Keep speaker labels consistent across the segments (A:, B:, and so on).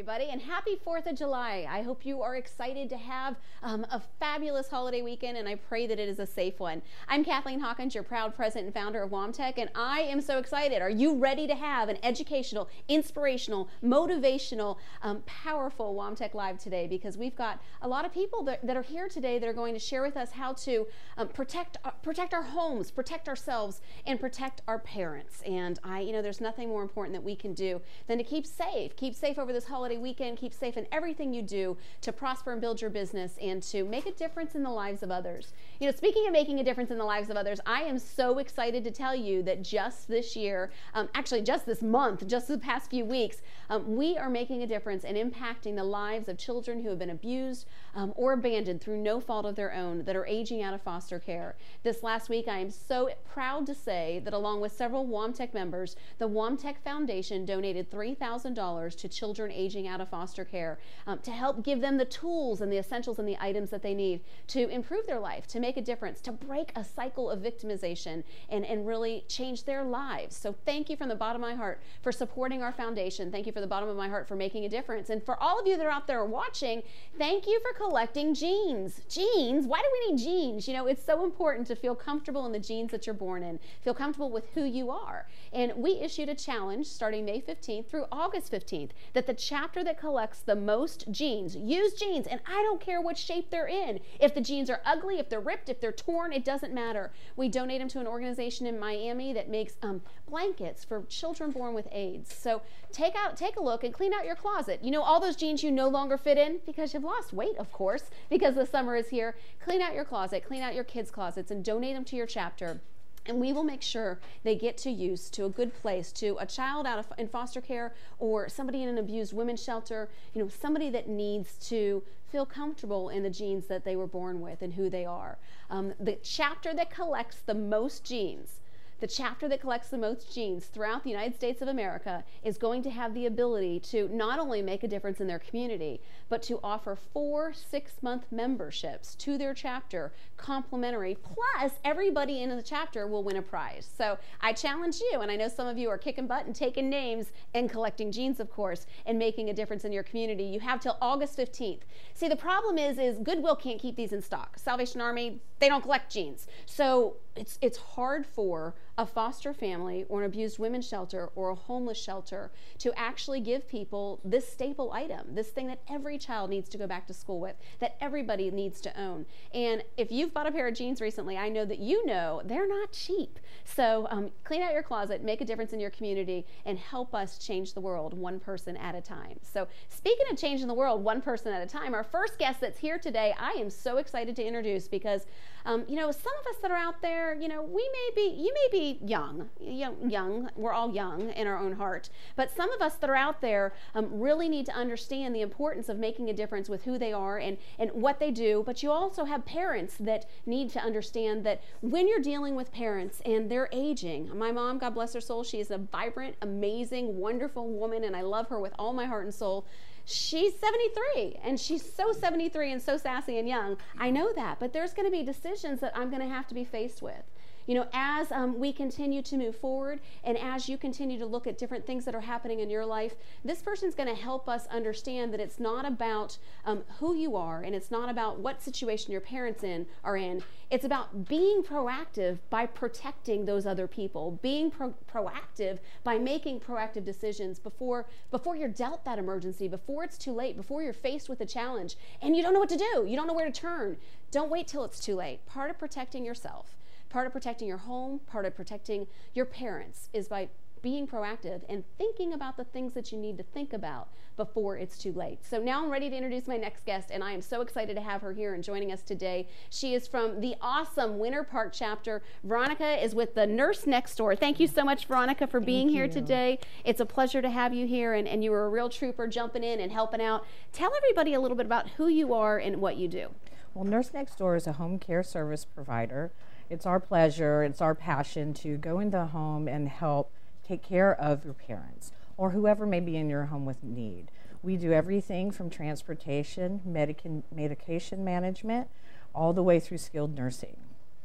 A: everybody, and happy 4th of July. I hope you are excited to have um, a fabulous holiday weekend, and I pray that it is a safe one. I'm Kathleen Hawkins, your proud president and founder of WOAMTEC, and I am so excited. Are you ready to have an educational, inspirational, motivational, um, powerful WOAMTEC Live today? Because we've got a lot of people that, that, are here today that are going to share with us how to um, protect, uh, protect our homes, protect ourselves, and protect our parents. And I, you know, there's nothing more important that we can do than to keep safe, keep safe over this holiday weekend. Keep safe in everything you do to prosper and build your business and to make a difference in the lives of others. You know, speaking of making a difference in the lives of others, I am so excited to tell you that just this year, um, actually just this month, just the past few weeks, um, we are making a difference and impacting the lives of children who have been abused um, or abandoned through no fault of their own that are aging out of foster care. This last week, I am so proud to say that along with several WOAMTEC members, the WOAMTEC Foundation donated $3,000 to children aging out of foster care um, to help give them the tools and the essentials and the items that they need to improve their life, to make a difference, to break a cycle of victimization and, and really change their lives. So thank you from the bottom of my heart for supporting our foundation. Thank you from the bottom of my heart for making a difference. And for all of you that are out there watching, thank you for collecting jeans. Jeans? Why do we need jeans? You know, it's so important to feel comfortable in the genes that you're born in, feel comfortable with who you are. And we issued a challenge starting May 15th through August 15th that the chapter that collects the most jeans, use jeans, and I don't care what shape they're in. If the jeans are ugly, if they're ripped, if they're torn, it doesn't matter. We donate them to an organization in Miami that makes um, blankets for children born with AIDS. So take out, take a look and clean out your closet. You know all those jeans you no longer fit in because you've lost weight, of course, because the summer is here. Clean out your closet, clean out your kids' closets, and donate them to your chapter and we will make sure they get to use to a good place to a child out of in foster care or somebody in an abused women's shelter you know somebody that needs to feel comfortable in the genes that they were born with and who they are. Um, the chapter that collects the most jeans the chapter that collects the most jeans throughout the United States of America is going to have the ability to not only make a difference in their community, but to offer four six month memberships to their chapter complimentary. Plus, everybody in the chapter will win a prize. So I challenge you, and I know some of you are kicking butt and taking names and collecting jeans, of course, and making a difference in your community. You have till August 15th. See, the problem is, is Goodwill can't keep these in stock. Salvation Army, they don't collect jeans. So it's, it's hard for a foster family or an abused women's shelter or a homeless shelter to actually give people this staple item, this thing that every child needs to go back to school with, that everybody needs to own. And if you've bought a pair of jeans recently, I know that you know they're not cheap. So um, clean out your closet, make a difference in your community, and help us change the world one person at a time. So speaking of changing the world one person at a time, our first guest that's here today, I am so excited to introduce because, um, you know, some of us that are out there, you know, we may be, you may be young, young, young. We're all young in our own heart. But some of us that are out there um, really need to understand the importance of making a difference with who they are and, and what they do. But you also have parents that need to understand that when you're dealing with parents and they're aging, my mom, God bless her soul, she is a vibrant, amazing, wonderful woman, and I love her with all my heart and soul she's 73 and she's so 73 and so sassy and young. I know that, but there's going to be decisions that I'm going to have to be faced with. You know, as um, we continue to move forward and as you continue to look at different things that are happening in your life, this person's going to help us understand that it's not about um, who you are and it's not about what situation your parents in are in. It's about being proactive by protecting those other people, being pro- proactive by making proactive decisions before before you're dealt that emergency, before it's too late, before you're faced with a challenge and you don't know what to do, you don't know where to turn. Don't wait till it's too late. Part of protecting yourself Part of protecting your home, part of protecting your parents is by being proactive and thinking about the things that you need to think about before it's too late. So now I'm ready to introduce my next guest, and I am so excited to have her here and joining us today. She is from the awesome Winter Park chapter. Veronica is with the Nurse Next Door. Thank you so much, Veronica, for being
B: Thank
A: here
B: you.
A: today. It's a pleasure to have you here, and, and you were a real trooper jumping in and helping out. Tell everybody a little bit about who you are and what you do.
B: Well, Nurse Next Door is a home care service provider it's our pleasure, it's our passion to go into a home and help take care of your parents or whoever may be in your home with need. We do everything from transportation, medication, medication management, all the way through skilled nursing.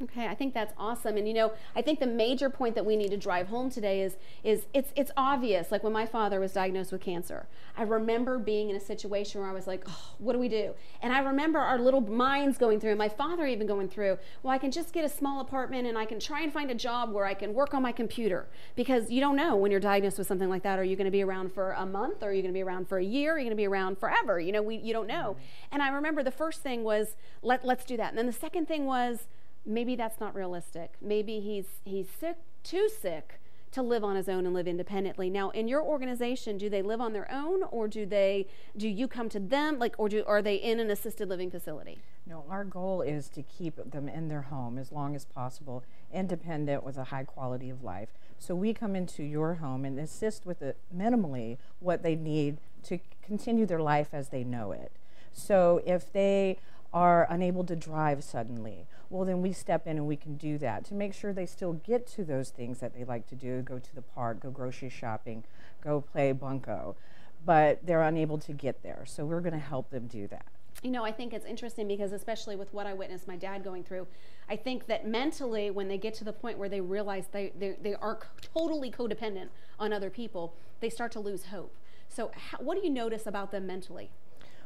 A: Okay, I think that's awesome. And you know, I think the major point that we need to drive home today is is it's it's obvious. Like when my father was diagnosed with cancer, I remember being in a situation where I was like, oh, what do we do? And I remember our little minds going through, my father even going through, well, I can just get a small apartment and I can try and find a job where I can work on my computer because you don't know when you're diagnosed with something like that. Are you going to be around for a month? Or are you going to be around for a year? Are you going to be around forever? You know, we you don't know. Mm-hmm. And I remember the first thing was let let's do that. And then the second thing was maybe that's not realistic. Maybe he's he's sick, too sick to live on his own and live independently. Now, in your organization, do they live on their own or do they do you come to them like or do are they in an assisted living facility?
B: No, our goal is to keep them in their home as long as possible, independent with a high quality of life. So we come into your home and assist with it minimally what they need to continue their life as they know it. So if they are unable to drive suddenly well, then we step in and we can do that to make sure they still get to those things that they like to do go to the park, go grocery shopping, go play bunco. But they're unable to get there. So we're going to help them do that.
A: You know, I think it's interesting because, especially with what I witnessed my dad going through, I think that mentally, when they get to the point where they realize they, they, they are totally codependent on other people, they start to lose hope. So, how, what do you notice about them mentally?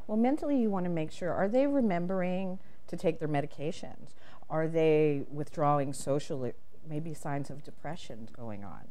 B: Well, mentally, you want to make sure are they remembering to take their medications? Are they withdrawing socially? Maybe signs of depression going on.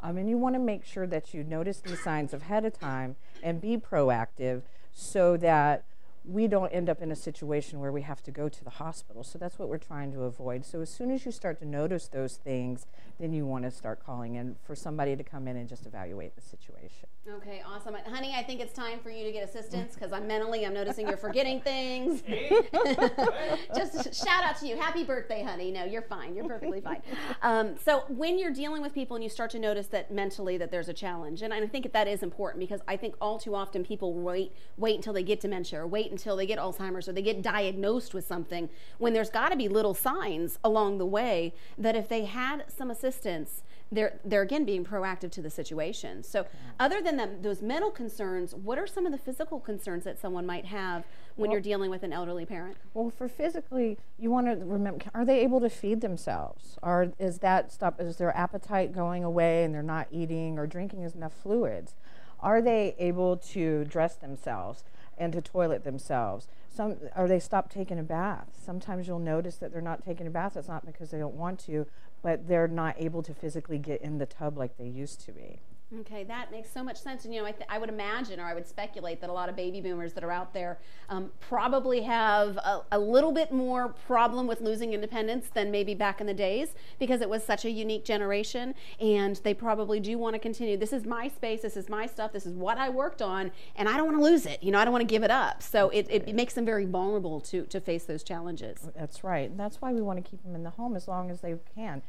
B: Um, and you want to make sure that you notice these signs ahead of time and be proactive so that we don't end up in a situation where we have to go to the hospital. So that's what we're trying to avoid. So as soon as you start to notice those things, then you want to start calling in for somebody to come in and just evaluate the situation.
A: Okay, awesome. Honey, I think it's time for you to get assistance because I'm mentally, I'm noticing you're forgetting things. Just shout out to you. Happy birthday, honey. No, you're fine. You're perfectly fine. Um, so when you're dealing with people and you start to notice that mentally that there's a challenge, and I think that is important because I think all too often people wait, wait until they get dementia or wait until they get Alzheimer's or they get diagnosed with something when there's got to be little signs along the way that if they had some assistance, they're they're again being proactive to the situation. So, okay. other than them, those mental concerns, what are some of the physical concerns that someone might have when well, you're dealing with an elderly parent?
B: Well, for physically, you want to remember: are they able to feed themselves? Or is that stop? Is their appetite going away and they're not eating or drinking enough fluids? Are they able to dress themselves and to toilet themselves? Some, or they stop taking a bath. Sometimes you'll notice that they're not taking a bath. That's not because they don't want to, but they're not able to physically get in the tub like they used to be.
A: Okay, that makes so much sense. And you know, I, th- I would imagine, or I would speculate, that a lot of baby boomers that are out there um, probably have a, a, little bit more problem with losing independence than maybe back in the days because it was such a unique generation, and they probably do want to continue. This is my space. This is my stuff. This is what I worked on, and I don't want to lose it. You know, I don't want to give it up. So it, it, it makes them very vulnerable to to face those challenges.
B: That's right. And that's why we want to keep them in the home as long as they can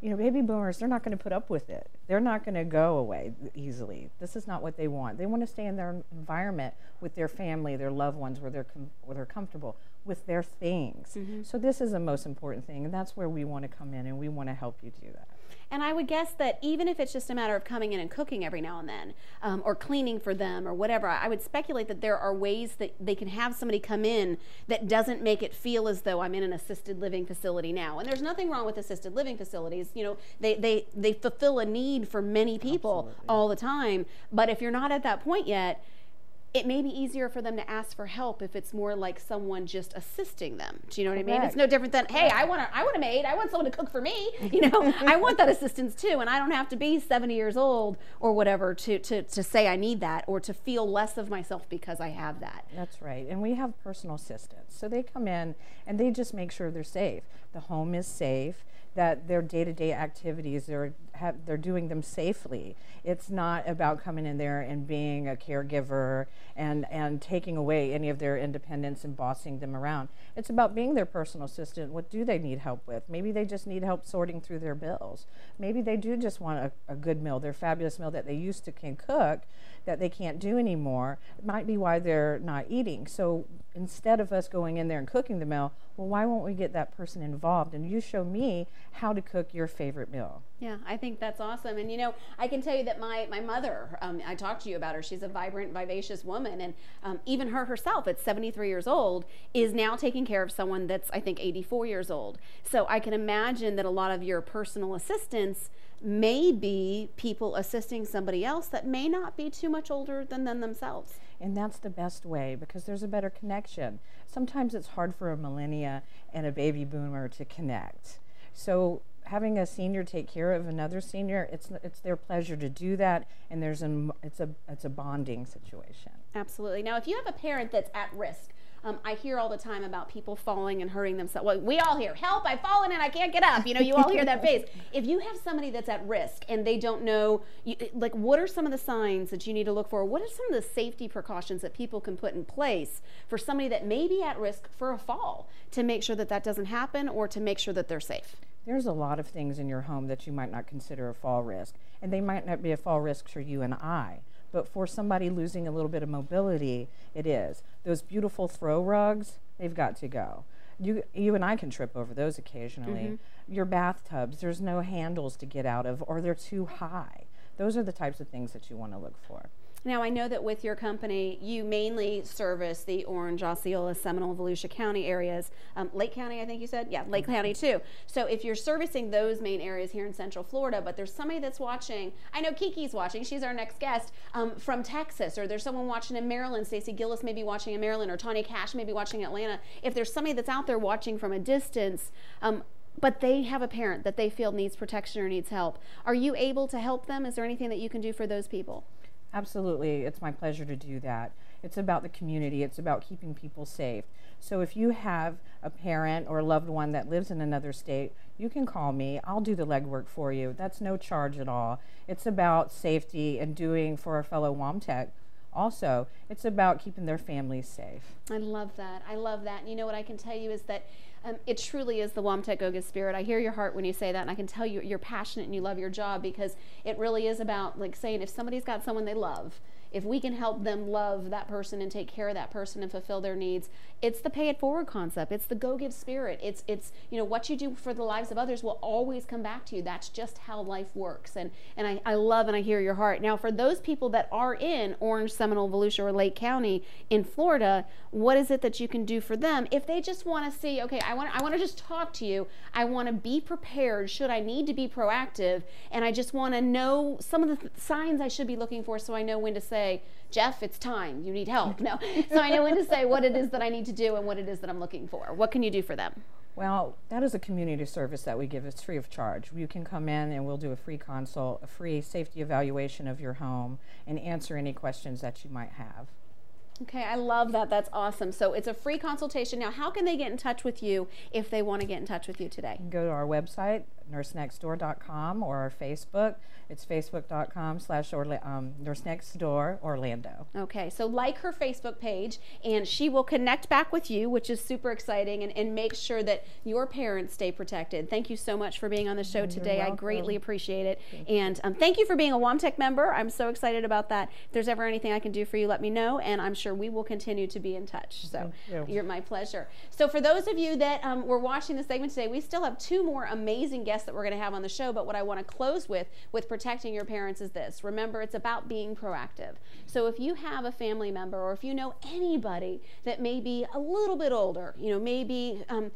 B: you know, baby boomers, they're not going to put up with it. They're not going to go away easily. This is not what they want. They want to stay in their environment with their family, their loved ones, where they're, com- where they're comfortable with their things. Mm-hmm. So this is the most important thing, and that's where we want to come in, and we want to help you do that.
A: And I would guess that even if it's just a matter of coming in and cooking every now and then, um, or cleaning for them, or whatever, I would speculate that there are ways that they can have somebody come in that doesn't make it feel as though I'm in an assisted living facility now. And there's nothing wrong with assisted living facilities. You know, they they they fulfill a need for many people Absolutely. all the time. But if you're not at that point yet it may be easier for them to ask for help if it's more like someone just assisting them. Do you know what Correct. I mean? It's no different than, hey, I want a, I want a maid. I want someone to cook for me. You know, I want that assistance too, and I don't have to be 70 years old or whatever to, to to say I need that or to feel less of myself because I have that.
B: That's right. And we have personal assistants, so they come in and they just make sure they're safe. The home is safe that their day-to-day activities they're have, they're doing them safely. It's not about coming in there and being a caregiver and and taking away any of their independence and bossing them around. It's about being their personal assistant. What do they need help with? Maybe they just need help sorting through their bills. Maybe they do just want a, a good meal, their fabulous meal that they used to can cook that they can't do anymore. It might be why they're not eating. So instead of us going in there and cooking the meal, well, why won't we get that person involved and you show me how to cook your favorite meal?
A: Yeah, I think that's awesome. And you know, I can tell you that my my mother, um, I talked to you about her. She's a vibrant, vivacious woman, and um, even her herself, at 73 years old, is now taking care of someone that's I think 84 years old. So I can imagine that a lot of your personal assistance may be people assisting somebody else that may not be too much older than them themselves.
B: And that's the best way because there's a better connection. Sometimes it's hard for a millennia and a baby boomer to connect. So having a senior take care of another senior, it's it's their pleasure to do that, and there's a it's a it's a bonding situation.
A: Absolutely. Now, if you have a parent that's at risk, um, I hear all the time about people falling and hurting themselves. Well, we all hear, help, I've fallen and I can't get up. You know, you all hear that phrase. If you have somebody that's at risk and they don't know, you, like, what are some of the signs that you need to look for? What are some of the safety precautions that people can put in place for somebody that may be at risk for a fall to make sure that that doesn't happen or to make sure that they're safe?
B: There's a lot of things in your home that you might not consider a fall risk, and they might not be a fall risk for you and I but for somebody losing a little bit of mobility, it is. Those beautiful throw rugs, they've got to go. You, you and I can trip over those occasionally. Mm-hmm. Your bathtubs, there's no handles to get out of, or they're too high. Those are the types of things that you want to look for.
A: Now, I know that with your company, you mainly service the Orange, Osceola, Seminole, Volusia County areas. Um, Lake County, I think you said? Yeah, Lake. County too. So if you're servicing those main areas here in Central Florida, but there's somebody that's watching, I know Kiki's watching, she's our next guest um, from Texas, or there's someone watching in Maryland, Stacey Gillis may be watching in Maryland, or Tanya Cash may be watching in Atlanta. If there's somebody that's out there watching from a distance, um, but they have a parent that they feel needs protection or needs help. Are you able to help them? Is there anything that you can do for those people?
B: Absolutely, it's my pleasure to do that. It's about the community, it's about keeping people safe. So if you have a parent or a loved one that lives in another state, you can call me. I'll do the legwork for you. That's no charge at all. It's about safety and doing for a fellow WOAMTEC also it's about keeping their families safe.
A: I love that. I love that. And you know what I can tell you is that um, it truly is the WOAMTEC Goga spirit. I hear your heart when you say that, and I can tell you you're passionate and you love your job because it really is about like saying if somebody's got someone they love if we can help them love that person and take care of that person and fulfill their needs it's the pay it forward concept. It's the go give spirit. It's it's you know what you do for the lives of others will always come back to you. That's just how life works. And and I, I love and i hear your heart. Now for those people that are in orange seminole volusia or lake county in florida what is it that you can do for them? If they just want to see okay i want i want to just talk to you. I want to be prepared. Should i need to be proactive? And i just want to know some of the th- signs i should be looking for so i know when to say say, Jeff, it's time. You need help. No. So I know when to say what it is that I need to do and what it is that I'm looking for. What can you do for them?
B: Well, that is a community service that we give. It's free of charge. You can come in and we'll do a free consult, a free safety evaluation of your home, and answer any questions that you might have.
A: Okay, I love that. That's awesome. So it's a free consultation. Now, how can they get in touch with you if they want to get in touch with you today?
B: Go to our website, nursenextdoor.com, or our Facebook. It's facebook.com slash um, Nurse Next Door Orlando.
A: Okay, so like her Facebook page, and she will connect back with you, which is super exciting, and, and make sure that your parents stay protected. Thank you so much for being on the show today. I greatly appreciate it. And um, thank you for being a WOAMTEC member. I'm so excited about that. If there's ever anything I can do for you, let me know, and I'm sure we will continue to be in touch. So you. you're my pleasure. So for those of you that um, were watching the segment today, we still have two more amazing guests that we're going to have on the show, but what I want to close with, with protecting your parents is this. Remember, it's about being proactive. So if you have a family member or if you know anybody that may be a little bit older, you know, maybe um,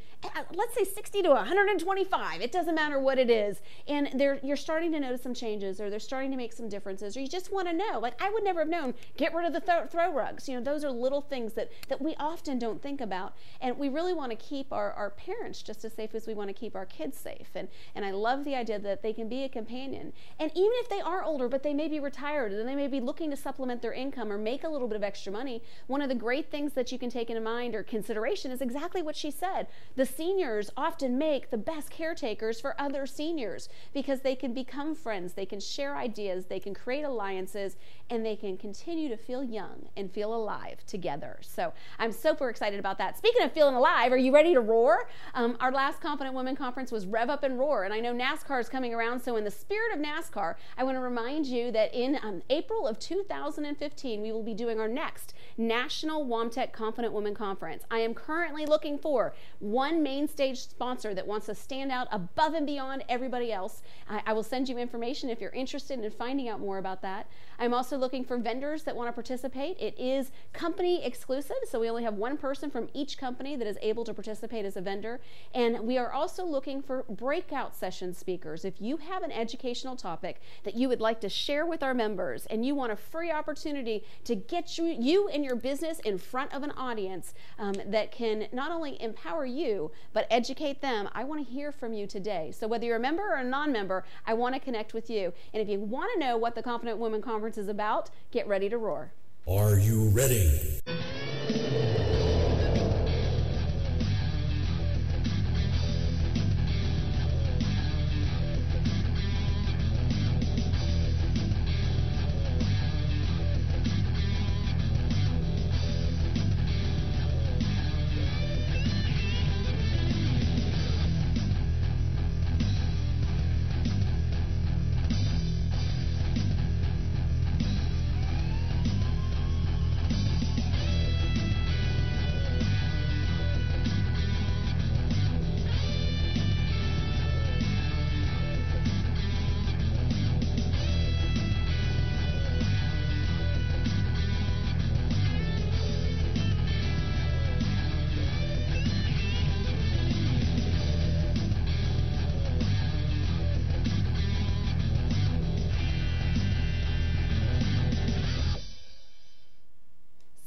A: let's say 60 to 125, it doesn't matter what it is, and they're, you're starting to notice some changes or they're starting to make some differences, or you just want to know, like I would never have known, get rid of the th- throw rugs. You know, those are little things that, that we often don't think about. And we really want to keep our, our parents just as safe as we want to keep our kids safe. And, and I love the idea that they can be a companion. And even if they are older, but they may be retired and they may be looking to supplement their income or make a little bit of extra money, one of the great things that you can take into mind or consideration is exactly what she said. The seniors often make the best caretakers for other seniors because they can become friends, they can share ideas, they can create alliances, and they can continue to feel young and feel alive together. So I'm super excited about that. Speaking of feeling alive, are you ready to roar? Um, our last Confident Women Conference was Rev Up and Roar And I know NASCAR is coming around, so in the spirit of NASCAR, I want to remind you that in um, April of 2015, we will be doing our next National WOAMTEC Confident Women Conference. I am currently looking for one main stage sponsor that wants to stand out above and beyond everybody else. I, I will send you information if you're interested in finding out more about that. I'm also looking for vendors that want to participate. It is company exclusive, so we only have one person from each company that is able to participate as a vendor. And we are also looking for breakout session speakers. If you have an educational topic that you would like to share with our members and you want a free opportunity to get you, you and your business in front of an audience um, that can not only empower you, but educate them, I want to hear from you today. So whether you're a member or a non member, I want to connect with you. And if you want to know what the Confident Women Conference is about, get ready to roar.
C: Are you ready?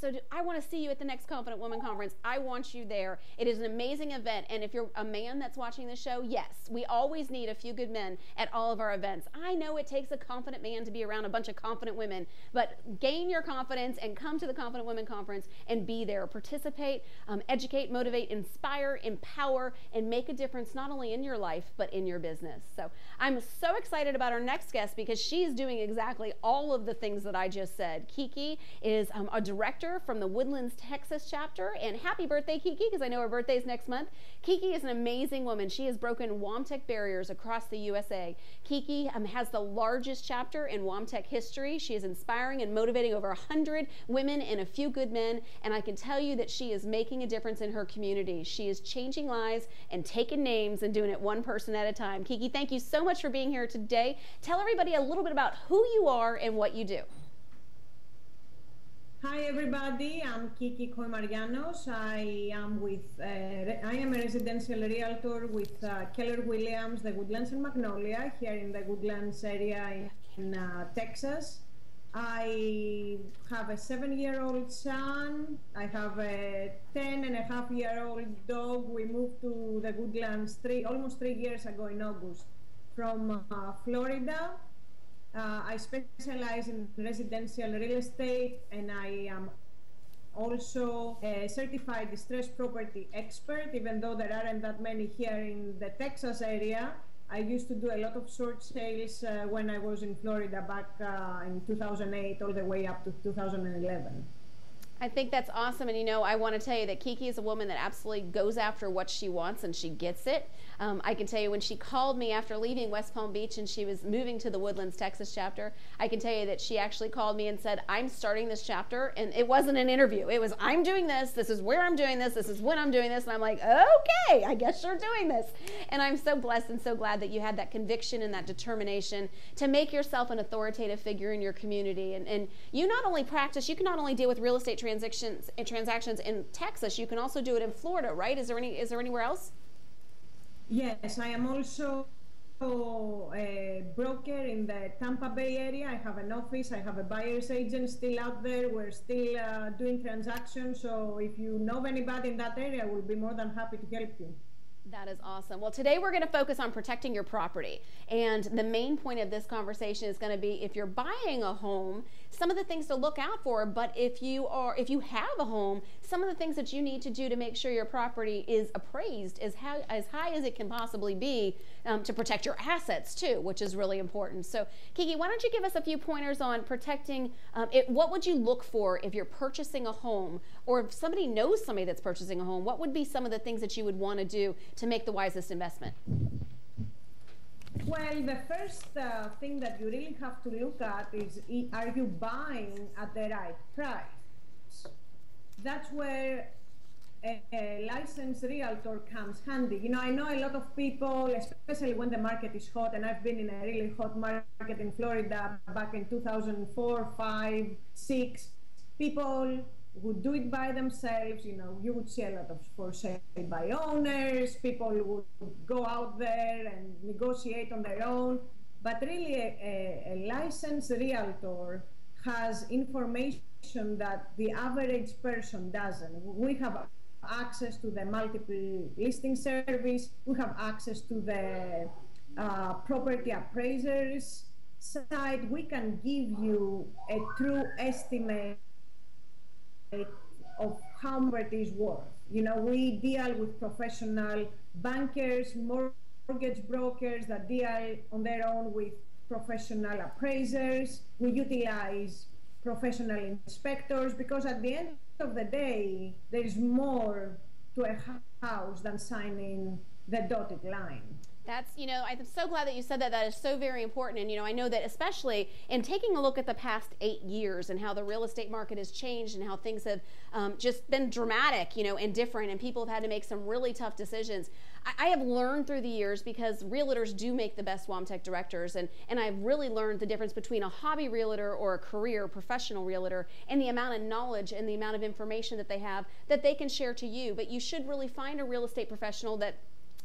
A: So I want to see you at the next Confident Woman Conference. I want you there. It is an amazing event. And if you're a man that's watching the show, yes, we always need a few good men at all of our events. I know it takes a confident man to be around a bunch of confident women, but gain your confidence and come to the Confident Women Conference and be there. Participate, um, educate, motivate, inspire, empower, and make a difference not only in your life, but in your business. So I'm so excited about our next guest because she's doing exactly all of the things that I just said. Kiki is um, a director from the Woodlands, Texas chapter. And happy birthday, Kiki, because I know her birthday is next month. Kiki is an amazing woman. She has broken WOAMTEC barriers across the USA. Kiki um, has the largest chapter in WOAMTEC history. She is inspiring and motivating over 100 women and a few good men. And I can tell you that she is making a difference in her community. She is changing lives and taking names and doing it one person at a time. Kiki, thank you so much for being here today. Tell everybody a little bit about who you are and what you do.
D: Hi everybody, I'm Kiki Koymarianos. I am with uh, I am a residential realtor with uh, Keller Williams, the Woodlands and Magnolia here in the Woodlands area in uh, Texas. I have a seven-year-old son. I have a ten and a half-year-old dog. We moved to the Woodlands three almost three years ago in August from uh, Florida uh, I specialize in residential real estate and I am also a certified distressed property expert, even though there aren't that many here in the Texas area. I used to do a lot of short sales uh, when I was in Florida back uh, in 2008 all the way up to 2011.
A: I think that's awesome. And you know, I want to tell you that Kiki is a woman that absolutely goes after what she wants and she gets it. Um, I can tell you when she called me after leaving West Palm Beach and she was moving to the Woodlands, Texas chapter, I can tell you that she actually called me and said, I'm starting this chapter. And it wasn't an interview, it was, I'm doing this. This is where I'm doing this. This is when I'm doing this. And I'm like, okay, I guess you're doing this. And I'm so blessed and so glad that you had that conviction and that determination to make yourself an authoritative figure in your community. And, and you not only practice, you can not only deal with real estate transactions, transactions in Texas, you can also do it in Florida, right? Is there any, is there anywhere else?
D: Yes, I am also a broker in the Tampa Bay area. I have an office. I have a buyer's agent still out there. We're still uh, doing transactions. So if you know anybody in that area, we'll be more than happy to help you.
A: That is awesome. Well, today we're going to focus on protecting your property. And the main point of this conversation is going to be if you're buying a home, some of the things to look out for, but if you are if you have a home, some of the things that you need to do to make sure your property is appraised as high as, high as it can possibly be um, to protect your assets too, which is really important. So, Kiki, why don't you give us a few pointers on protecting um, it, what would you look for if you're purchasing a home or if somebody knows somebody that's purchasing a home, what would be some of the things that you would want to do to make the wisest investment?
D: Well, the first uh, thing that you really have to look at is are you buying at the right price? That's where a, a, licensed realtor comes handy. You know, I know a lot of people, especially when the market is hot, and I've been in a really hot market in Florida back in 2004, 5, 6. People would do it by themselves. You know, you would see a lot of for sale by owners. People would go out there and negotiate on their own. But really, a, a, a licensed realtor has information that the average person doesn't. We have access to the multiple listing service. We have access to the uh, property appraisers side. We can give you a true estimate of how much it is worth. You know, we deal with professional bankers, mortgage brokers that deal on their own with professional appraisers. We utilize professional inspectors because at the end of the day, there is more to a house than signing the dotted line.
A: That's, you know, I'm so glad that you said that. That is so very important. And, you know, I know that especially in taking a look at the past eight years and how the real estate market has changed and how things have um, just been dramatic, you know, and different, and people have had to make some really tough decisions. I, I have learned through the years because realtors do make the best WOAMTEC directors. And, and I've really learned the difference between a hobby realtor or a career professional realtor and the amount of knowledge and the amount of information that they have that they can share to you. But you should really find a real estate professional that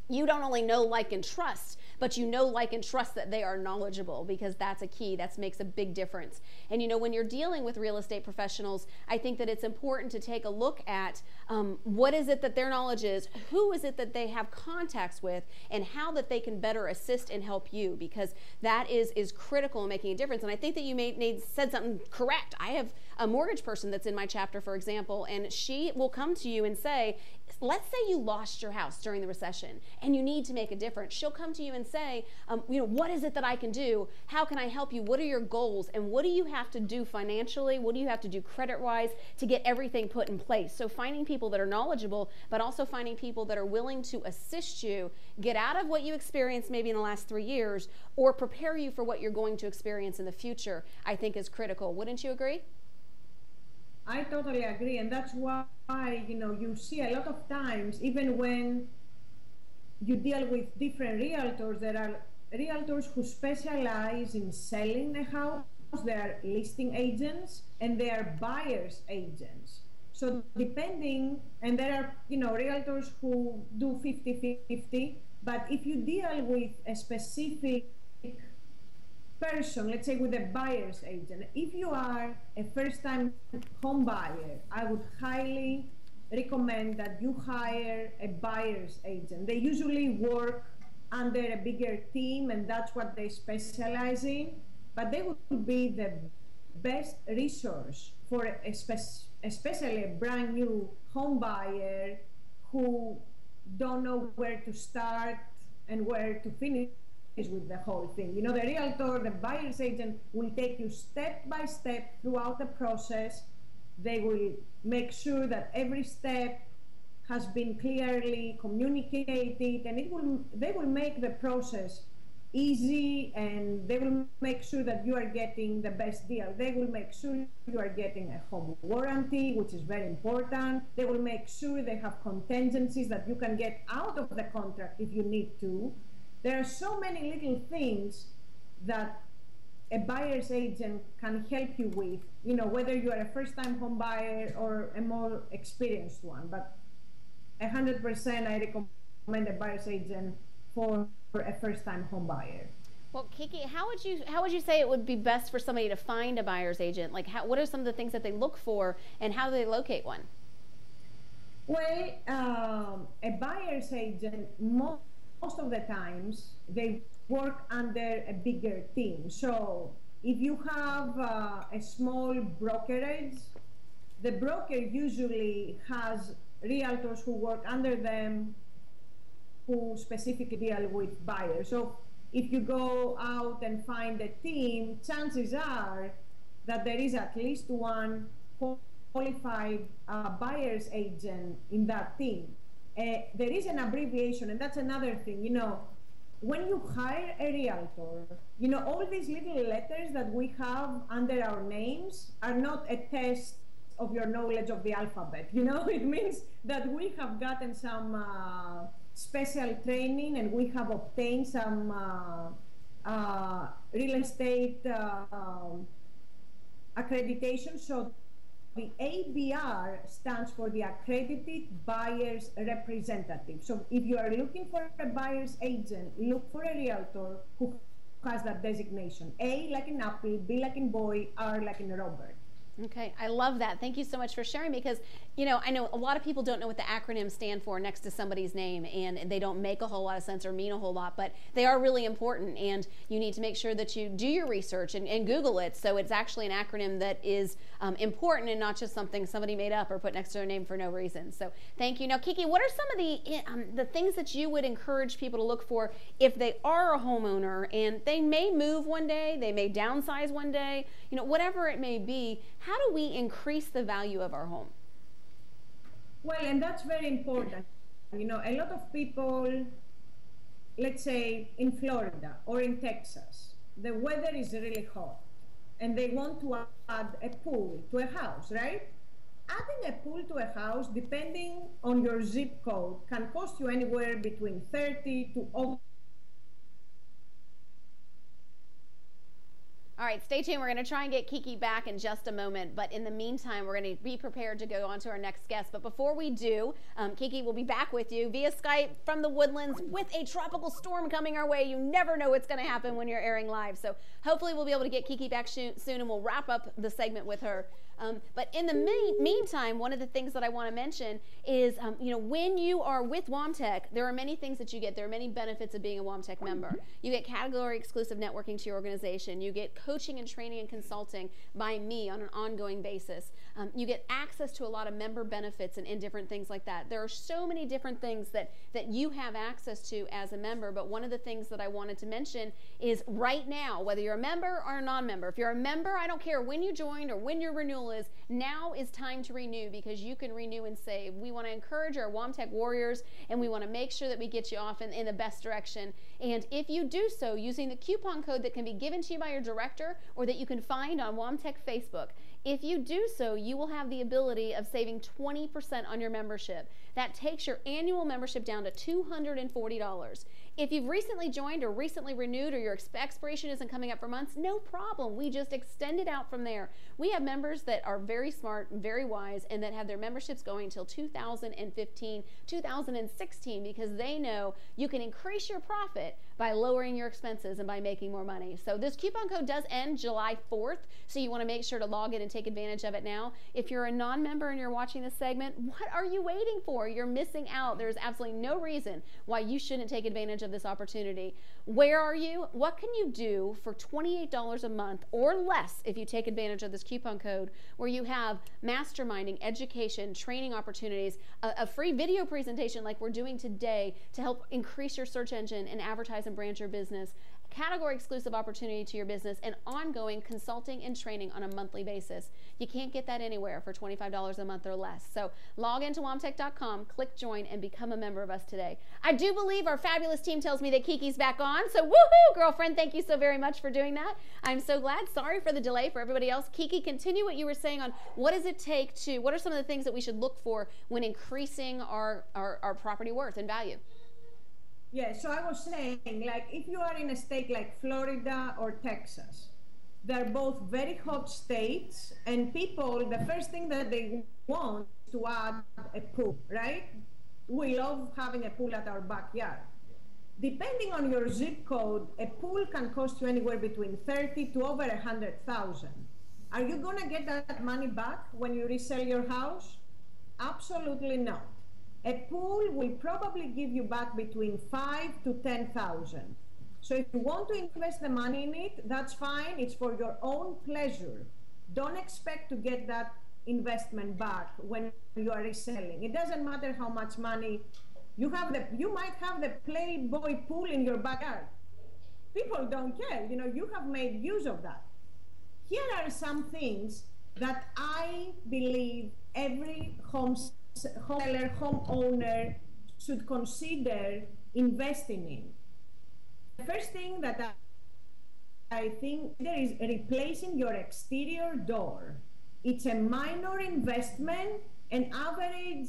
A: you don't only know, like, and trust, but you know, like, and trust that they are knowledgeable because that's a key. That makes a big difference. And you know, when you're dealing with real estate professionals, I think that it's important to take a look at um, what is it that their knowledge is, who is it that they have contacts with, and how that they can better assist and help you because that is is critical in making a difference. And I think that you made, made said something correct. I have a mortgage person that's in my chapter, for example, and she will come to you and say, let's say you lost your house during the recession and you need to make a difference. She'll come to you and say, um, you know, what is it that I can do? How can I help you? What are your goals? And what do you have to do financially? What do you have to do credit wise to get everything put in place? So finding people that are knowledgeable, but also finding people that are willing to assist you get out of what you experienced maybe in the last three years or prepare you for what you're going to experience in the future, I think is critical. Wouldn't you agree?
D: I totally agree, and that's why you know you see a lot of times, even when you deal with different realtors, there are realtors who specialize in selling a house. They are listing agents and they are buyers agents. So depending, and there are you know realtors who do 50-50. But if you deal with a specific person, let's say with a buyer's agent, if you are a first time home buyer, I would highly recommend that you hire a buyer's agent. They usually work under a bigger team and that's what they specialize in, but they would be the best resource for a spe- especially a brand new home buyer who don't know where to start and where to finish with the whole thing. You know, the realtor, the buyer's agent will take you step by step throughout the process. They will make sure that every step has been clearly communicated and it will they will make the process easy and they will make sure that you are getting the best deal. They will make sure you are getting a home warranty, which is very important. They will make sure they have contingencies that you can get out of the contract if you need to. There are so many little things that a buyer's agent can help you with, you know, whether you are a first time home buyer or a more experienced one. But 100% I recommend a buyer's agent for, for a first time home buyer.
A: Well, Kiki, how would you how would you say it would be best for somebody to find a buyer's agent? Like, how, what are some of the things that they look for, and how do they locate one?
D: Well, um, a buyer's agent most most of the times they work under a bigger team. So if you have uh, a small brokerage, the broker usually has realtors who work under them who specifically deal with buyers. So if you go out and find a team, chances are that there is at least one qualified uh, buyer's agent in that team. Uh, there is an abbreviation, and that's another thing. You know, when you hire a realtor, you know, all these little letters that we have under our names are not a test of your knowledge of the alphabet. You know, it means that we have gotten some uh, special training and we have obtained some uh, uh, real estate um, accreditation. So the ABR stands for the Accredited Buyer's Representative. So if you are looking for a buyer's agent, look for a realtor who has that designation. A like in Apple, B like in boy, R like in Robert.
A: Okay, I love that. Thank you so much for sharing because, you know, I know a lot of people don't know what the acronyms stand for next to somebody's name and they don't make a whole lot of sense or mean a whole lot, but they are really important and you need to make sure that you do your research and, and Google it so it's actually an acronym that is um, important and not just something somebody made up or put next to their name for no reason. So thank you. Now, Kiki, what are some of the, eh, um, the things that you would encourage people to look for if they are a homeowner and they may move one day, they may downsize one day, you know, whatever it may be, how do we increase the value of our home?
D: Well, and that's very important. You know, a lot of people, let's say in Florida or in Texas, the weather is really hot and they want to add a pool to a house, right? Adding a pool to a house, depending on your zip code, can cost you anywhere between 30 to
A: All right, stay tuned. We're going to try and get Kiki back in just a moment. But in the meantime, we're going to be prepared to go on to our next guest. But before we do, um, Kiki will be back with you via Skype from the woodlands with a tropical storm coming our way. You never know what's going to happen when you're airing live. So hopefully, we'll be able to get Kiki back soon and we'll wrap up the segment with her. Um, but in the meantime, one of the things that I want to mention is, um, you know, when you are with WOAMTEC, there are many things that you get. There are many benefits of being a WOAMTEC member. You get category exclusive networking to your organization. You get coaching and training and consulting by me on an ongoing basis. Um, you get access to a lot of member benefits and, and different things like that. There are so many different things that, that you have access to as a member. But one of the things that I wanted to mention is right now, whether you're a member or a non member, if you're a member, I don't care when you joined or when your renewal is now is time to renew because you can renew and save. We want to encourage our WOAMTEC warriors and we want to make sure that we get you off in, in the best direction. And if you do so using the coupon code that can be given to you by your director or that you can find on WOAMTEC Facebook, if you do so, you will have the ability of saving 20% on your membership. That takes your annual membership down to $240. If you've recently joined or recently renewed or your expiration isn't coming up for months, no problem. We just extend it out from there. We have members that are very smart, very wise, and that have their memberships going until 2015, 2016 because they know you can increase your profit by lowering your expenses and by making more money. So this coupon code does end July 4th, so you want to make sure to log in and take advantage of it now. If you're a non-member and you're watching this segment, what are you waiting for? You're missing out. There's absolutely no reason why you shouldn't take advantage advantage of this opportunity. Where are you? What can you do for $28 a month or less if you take advantage of this coupon code where you have masterminding, education, training opportunities, a, a free video presentation like we're doing today to help increase your search engine and advertise and brand your business, category exclusive opportunity to your business, and ongoing consulting and training on a monthly basis. You can't get that anywhere for $25 a month or less. So log into woamtec.com, click join, and become a member of us today. I do believe our fabulous team tells me that Kiki's back on. So woohoo, girlfriend, thank you so very much for doing that. I'm so glad. Sorry for the delay for everybody else. Kiki, continue what you were saying on what does it take to, what are some of the things that we should look for when increasing our, our, our property worth and value?
D: Yeah, so I was saying, like, if you are in a state like Florida or Texas, they're both very hot states, and people, the first thing that they want is to add a pool, right? We love having a pool at our backyard. Depending on your zip code, a pool can cost you anywhere between 30 to over 100,000. Are you going to get that money back when you resell your house? Absolutely not. A pool will probably give you back between five to 10,000. So if you want to invest the money in it, that's fine. It's for your own pleasure. Don't expect to get that investment back when you are reselling. It doesn't matter how much money you have the you might have the Playboy pool in your backyard. People don't care. You know, you have made use of that. Here are some things that I believe every home seller, homeowner should consider investing in. The first thing that I, I think there is replacing your exterior door. It's a minor investment. An average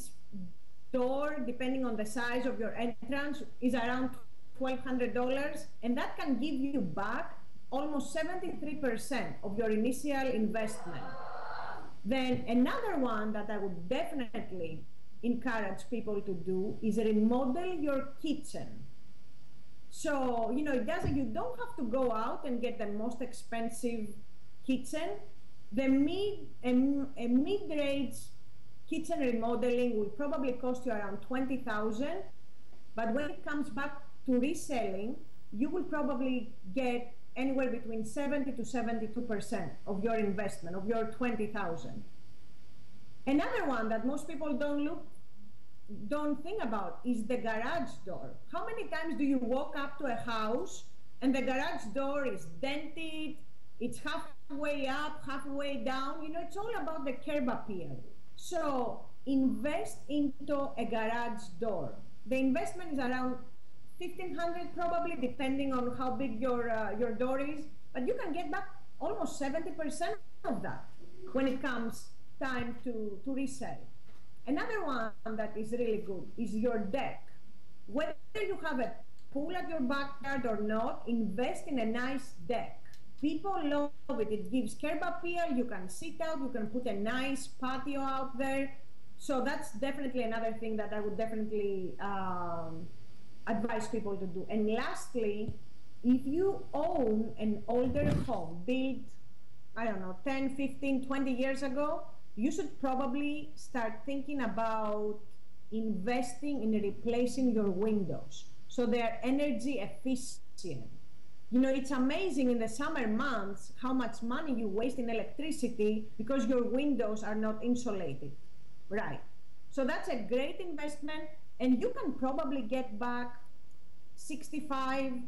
D: door, depending on the size of your entrance, is around $1,200, and that can give you back almost 73% of your initial investment. Then another one that I would definitely encourage people to do is remodel your kitchen. So, you know, it doesn't, you don't have to go out and get the most expensive kitchen. The mid, a, a mid-range kitchen remodeling will probably cost you around 20,000. But when it comes back to reselling, you will probably get anywhere between 70 to 72% of your investment, of your 20,000. Another one that most people don't look, don't think about is the garage door. How many times do you walk up to a house and the garage door is dented, it's halfway up, halfway down? You know, it's all about the curb appeal. So invest into a garage door. The investment is around 1500 probably, depending on how big your, uh, your door is. But you can get back almost 70% of that when it comes time to, to resell. Another one that is really good is your deck. Whether you have a pool at your backyard or not, invest in a nice deck. People love it. It gives curb appeal. You can sit out. You can put a nice patio out there. So that's definitely another thing that I would definitely um, advise people to do. And lastly, if you own an older home built, I don't know, 10, 15, 20 years ago, you should probably start thinking about investing in replacing your windows so they're energy efficient. You know, it's amazing in the summer months how much money you waste in electricity because your windows are not insulated. Right. So that's a great investment and you can probably get back 65%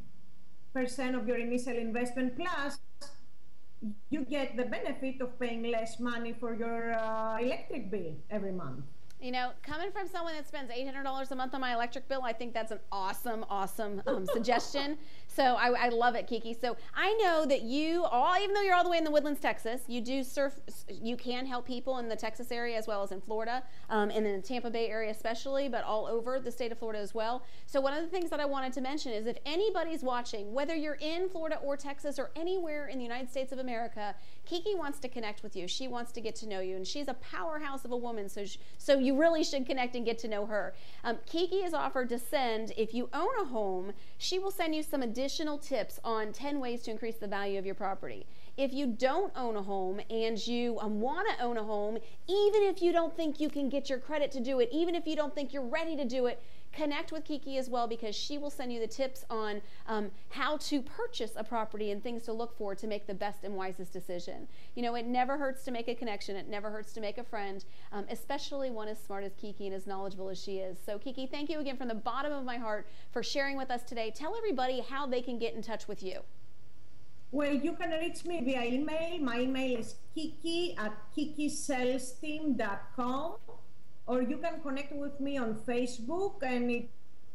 D: of your initial investment plus you get the benefit of paying less money for your uh, electric bill every month.
A: You know, coming from someone that spends $800 a month on my electric bill, I think that's an awesome, awesome um, suggestion. So I, I, love it, Kiki. So I know that you, all, even though you're all the way in the Woodlands, Texas, you do surf. You can help people in the Texas area as well as in Florida, um, and in the Tampa Bay area especially, but all over the state of Florida as well. So one of the things that I wanted to mention is if anybody's watching, whether you're in Florida or Texas or anywhere in the United States of America, Kiki wants to connect with you. She wants to get to know you, and she's a powerhouse of a woman. So she, so you really should connect and get to know her. Um, Kiki has offered to send if you own a home, she will send you some additional additional tips on 10 ways to increase the value of your property. If you don't own a home and you um, want to own a home, even if you don't think you can get your credit to do it, even if you don't think you're ready to do it, connect with Kiki as well because she will send you the tips on um, how to purchase a property and things to look for to make the best and wisest decision. You know, it never hurts to make a connection, it never hurts to make a friend, um, especially one as smart as Kiki and as knowledgeable as she is. So, Kiki, thank you again from the bottom of my heart for sharing with us today. Tell everybody how they can get in touch with you.
D: Well, you can reach me via email. My email is kiki at kikisalesteam.com or you can connect with me on Facebook and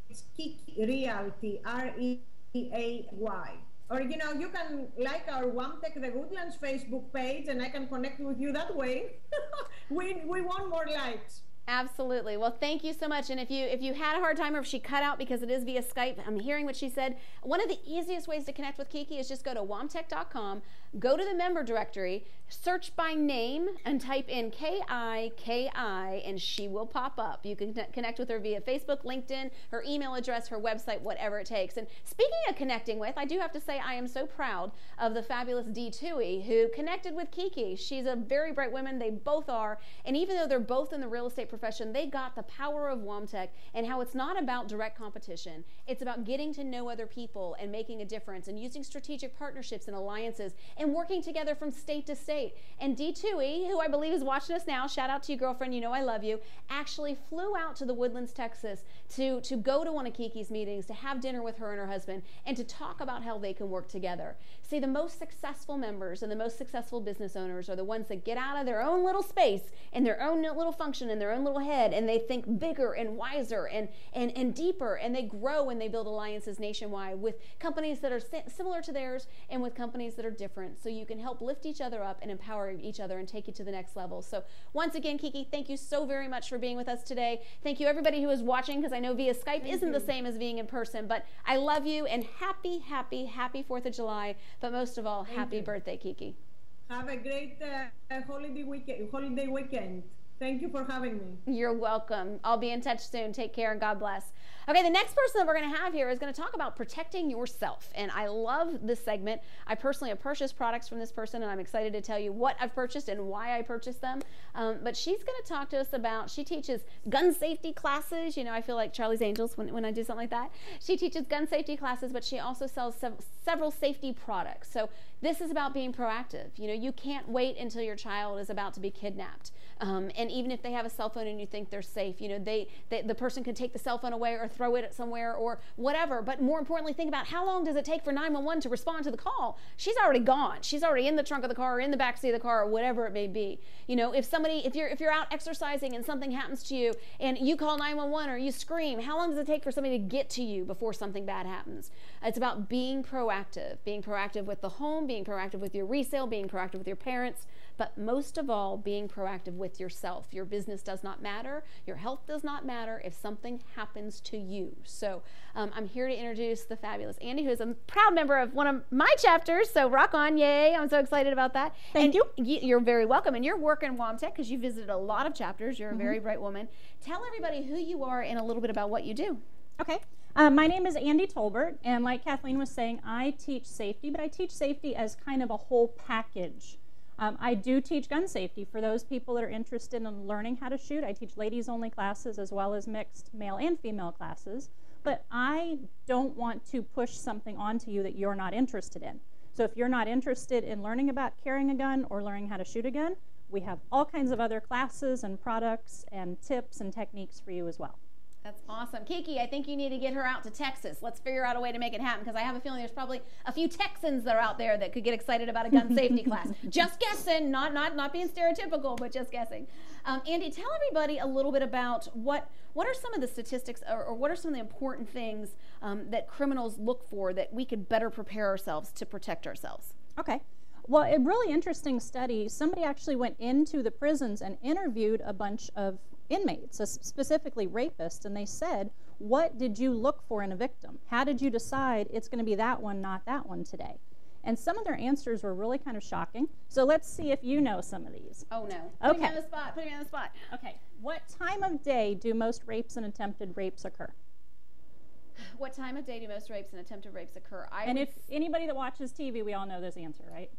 D: it's Kiki Realty, R-E-A-Y. Or, you know, you can like our WOAMTEC The Woodlands Facebook page and I can connect with you that way. we, we want more likes.
A: Absolutely. Well, thank you so much. And if you if you had a hard time or if she cut out because it is via Skype, I'm hearing what she said. One of the easiest ways to connect with Kiki is just go to woamtec.com, go to the member directory, search by name, and type in K I K I, and she will pop up. You can connect with her via Facebook, LinkedIn, her email address, her website, whatever it takes. And speaking of connecting with, I do have to say I am so proud of the fabulous Dee Tui who connected with Kiki. She's a very bright woman. They both are. And even though they're both in the real estate profession, they got the power of WOAMTEC and how it's not about direct competition. It's about getting to know other people and making a difference and using strategic partnerships and alliances and working together from state to state. And D2E, who I believe is watching us now, shout out to you, girlfriend, you know I love you, actually flew out to the Woodlands, Texas to, to go to one of Kiki's meetings, to have dinner with her and her husband, and to talk about how they can work together. See, the most successful members and the most successful business owners are the ones that get out of their own little space and their own little function and their own own little head and they think bigger and wiser and, and, and deeper and they grow and they build alliances nationwide with companies that are similar to theirs and with companies that are different. So you can help lift each other up and empower each other and take you to the next level. So once again, Kiki, thank you so very much for being with us today. Thank you everybody who is watching because I know via Skype thank isn't you. the same as being in person, but I love you and happy, happy, happy 4th of July. But most of all, thank happy you. birthday, Kiki.
D: Have a great uh, holiday weekend. Holiday weekend. Thank you for having me.
A: You're welcome. I'll be in touch soon. Take care and God bless. Okay, the next person that we're going to have here is going to talk about protecting yourself. And I love this segment. I personally have purchased products from this person, and I'm excited to tell you what I've purchased and why I purchased them. Um, but she's going to talk to us about, she teaches gun safety classes. You know, I feel like Charlie's Angels when, when I do something like that. She teaches gun safety classes, but she also sells sev- several safety products. So this is about being proactive. You know, you can't wait until your child is about to be kidnapped. Um, and even if they have a cell phone and you think they're safe, you know, they, they, the person can take the cell phone away or throw it somewhere or whatever. But more importantly, think about how long does it take for 911 to respond to the call? She's already gone. She's already in the trunk of the car or in the back seat of the car or whatever it may be. You know, if somebody, if you're if you're out exercising and something happens to you and you call 911 or you scream, how long does it take for somebody to get to you before something bad happens? It's about being proactive, being proactive with the home, being proactive with your resale, being proactive with your parents, but most of all, being proactive with yourself. Your business does not matter, your health does not matter if something happens to you. So um, I'm here to introduce the fabulous Andy, who is a proud member of one of my chapters. So rock on, yay! I'm so excited about that.
E: Thank
A: and you. You're very welcome, and you're working WOAMTEC because you visited a lot of chapters. You're a mm-hmm. very bright woman. Tell everybody who you are and a little bit about what you do.
E: Okay. Uh, my name is Andy Tolbert, and like Kathleen was saying, I teach safety, but I teach safety as kind of a whole package. Um, I do teach gun safety for those people that are interested in learning how to shoot. I teach ladies only classes as well as mixed male and female classes, but I don't want to push something onto you that you're not interested in. So if you're not interested in learning about carrying a gun or learning how to shoot a gun, we have all kinds of other classes and products and tips and techniques for you as well.
A: That's awesome. Kiki, I think you need to get her out to Texas. Let's figure out a way to make it happen because I have a feeling there's probably a few Texans that are out there that could get excited about a gun safety class. Just guessing, not not not being stereotypical, but just guessing. Um, Andy, tell everybody a little bit about what what are some of the statistics or, or what are some of the important things um, that criminals look for that we could better prepare ourselves to protect ourselves.
E: Okay. Well, a really interesting study, somebody actually went into the prisons and interviewed a bunch of inmates, specifically rapists, and they said, What did you look for in a victim? How did you decide it's going to be that one, not that one today? And some of their answers were really kind of shocking. So let's see if you know some of these.
A: Oh, no.
E: Okay. Put
A: me on the spot. Put me on the spot.
E: Okay. What time of day do most rapes and attempted rapes occur?
A: What time of day do most rapes and attempted rapes occur?
E: I and if anybody that watches TV, we all know this answer, right?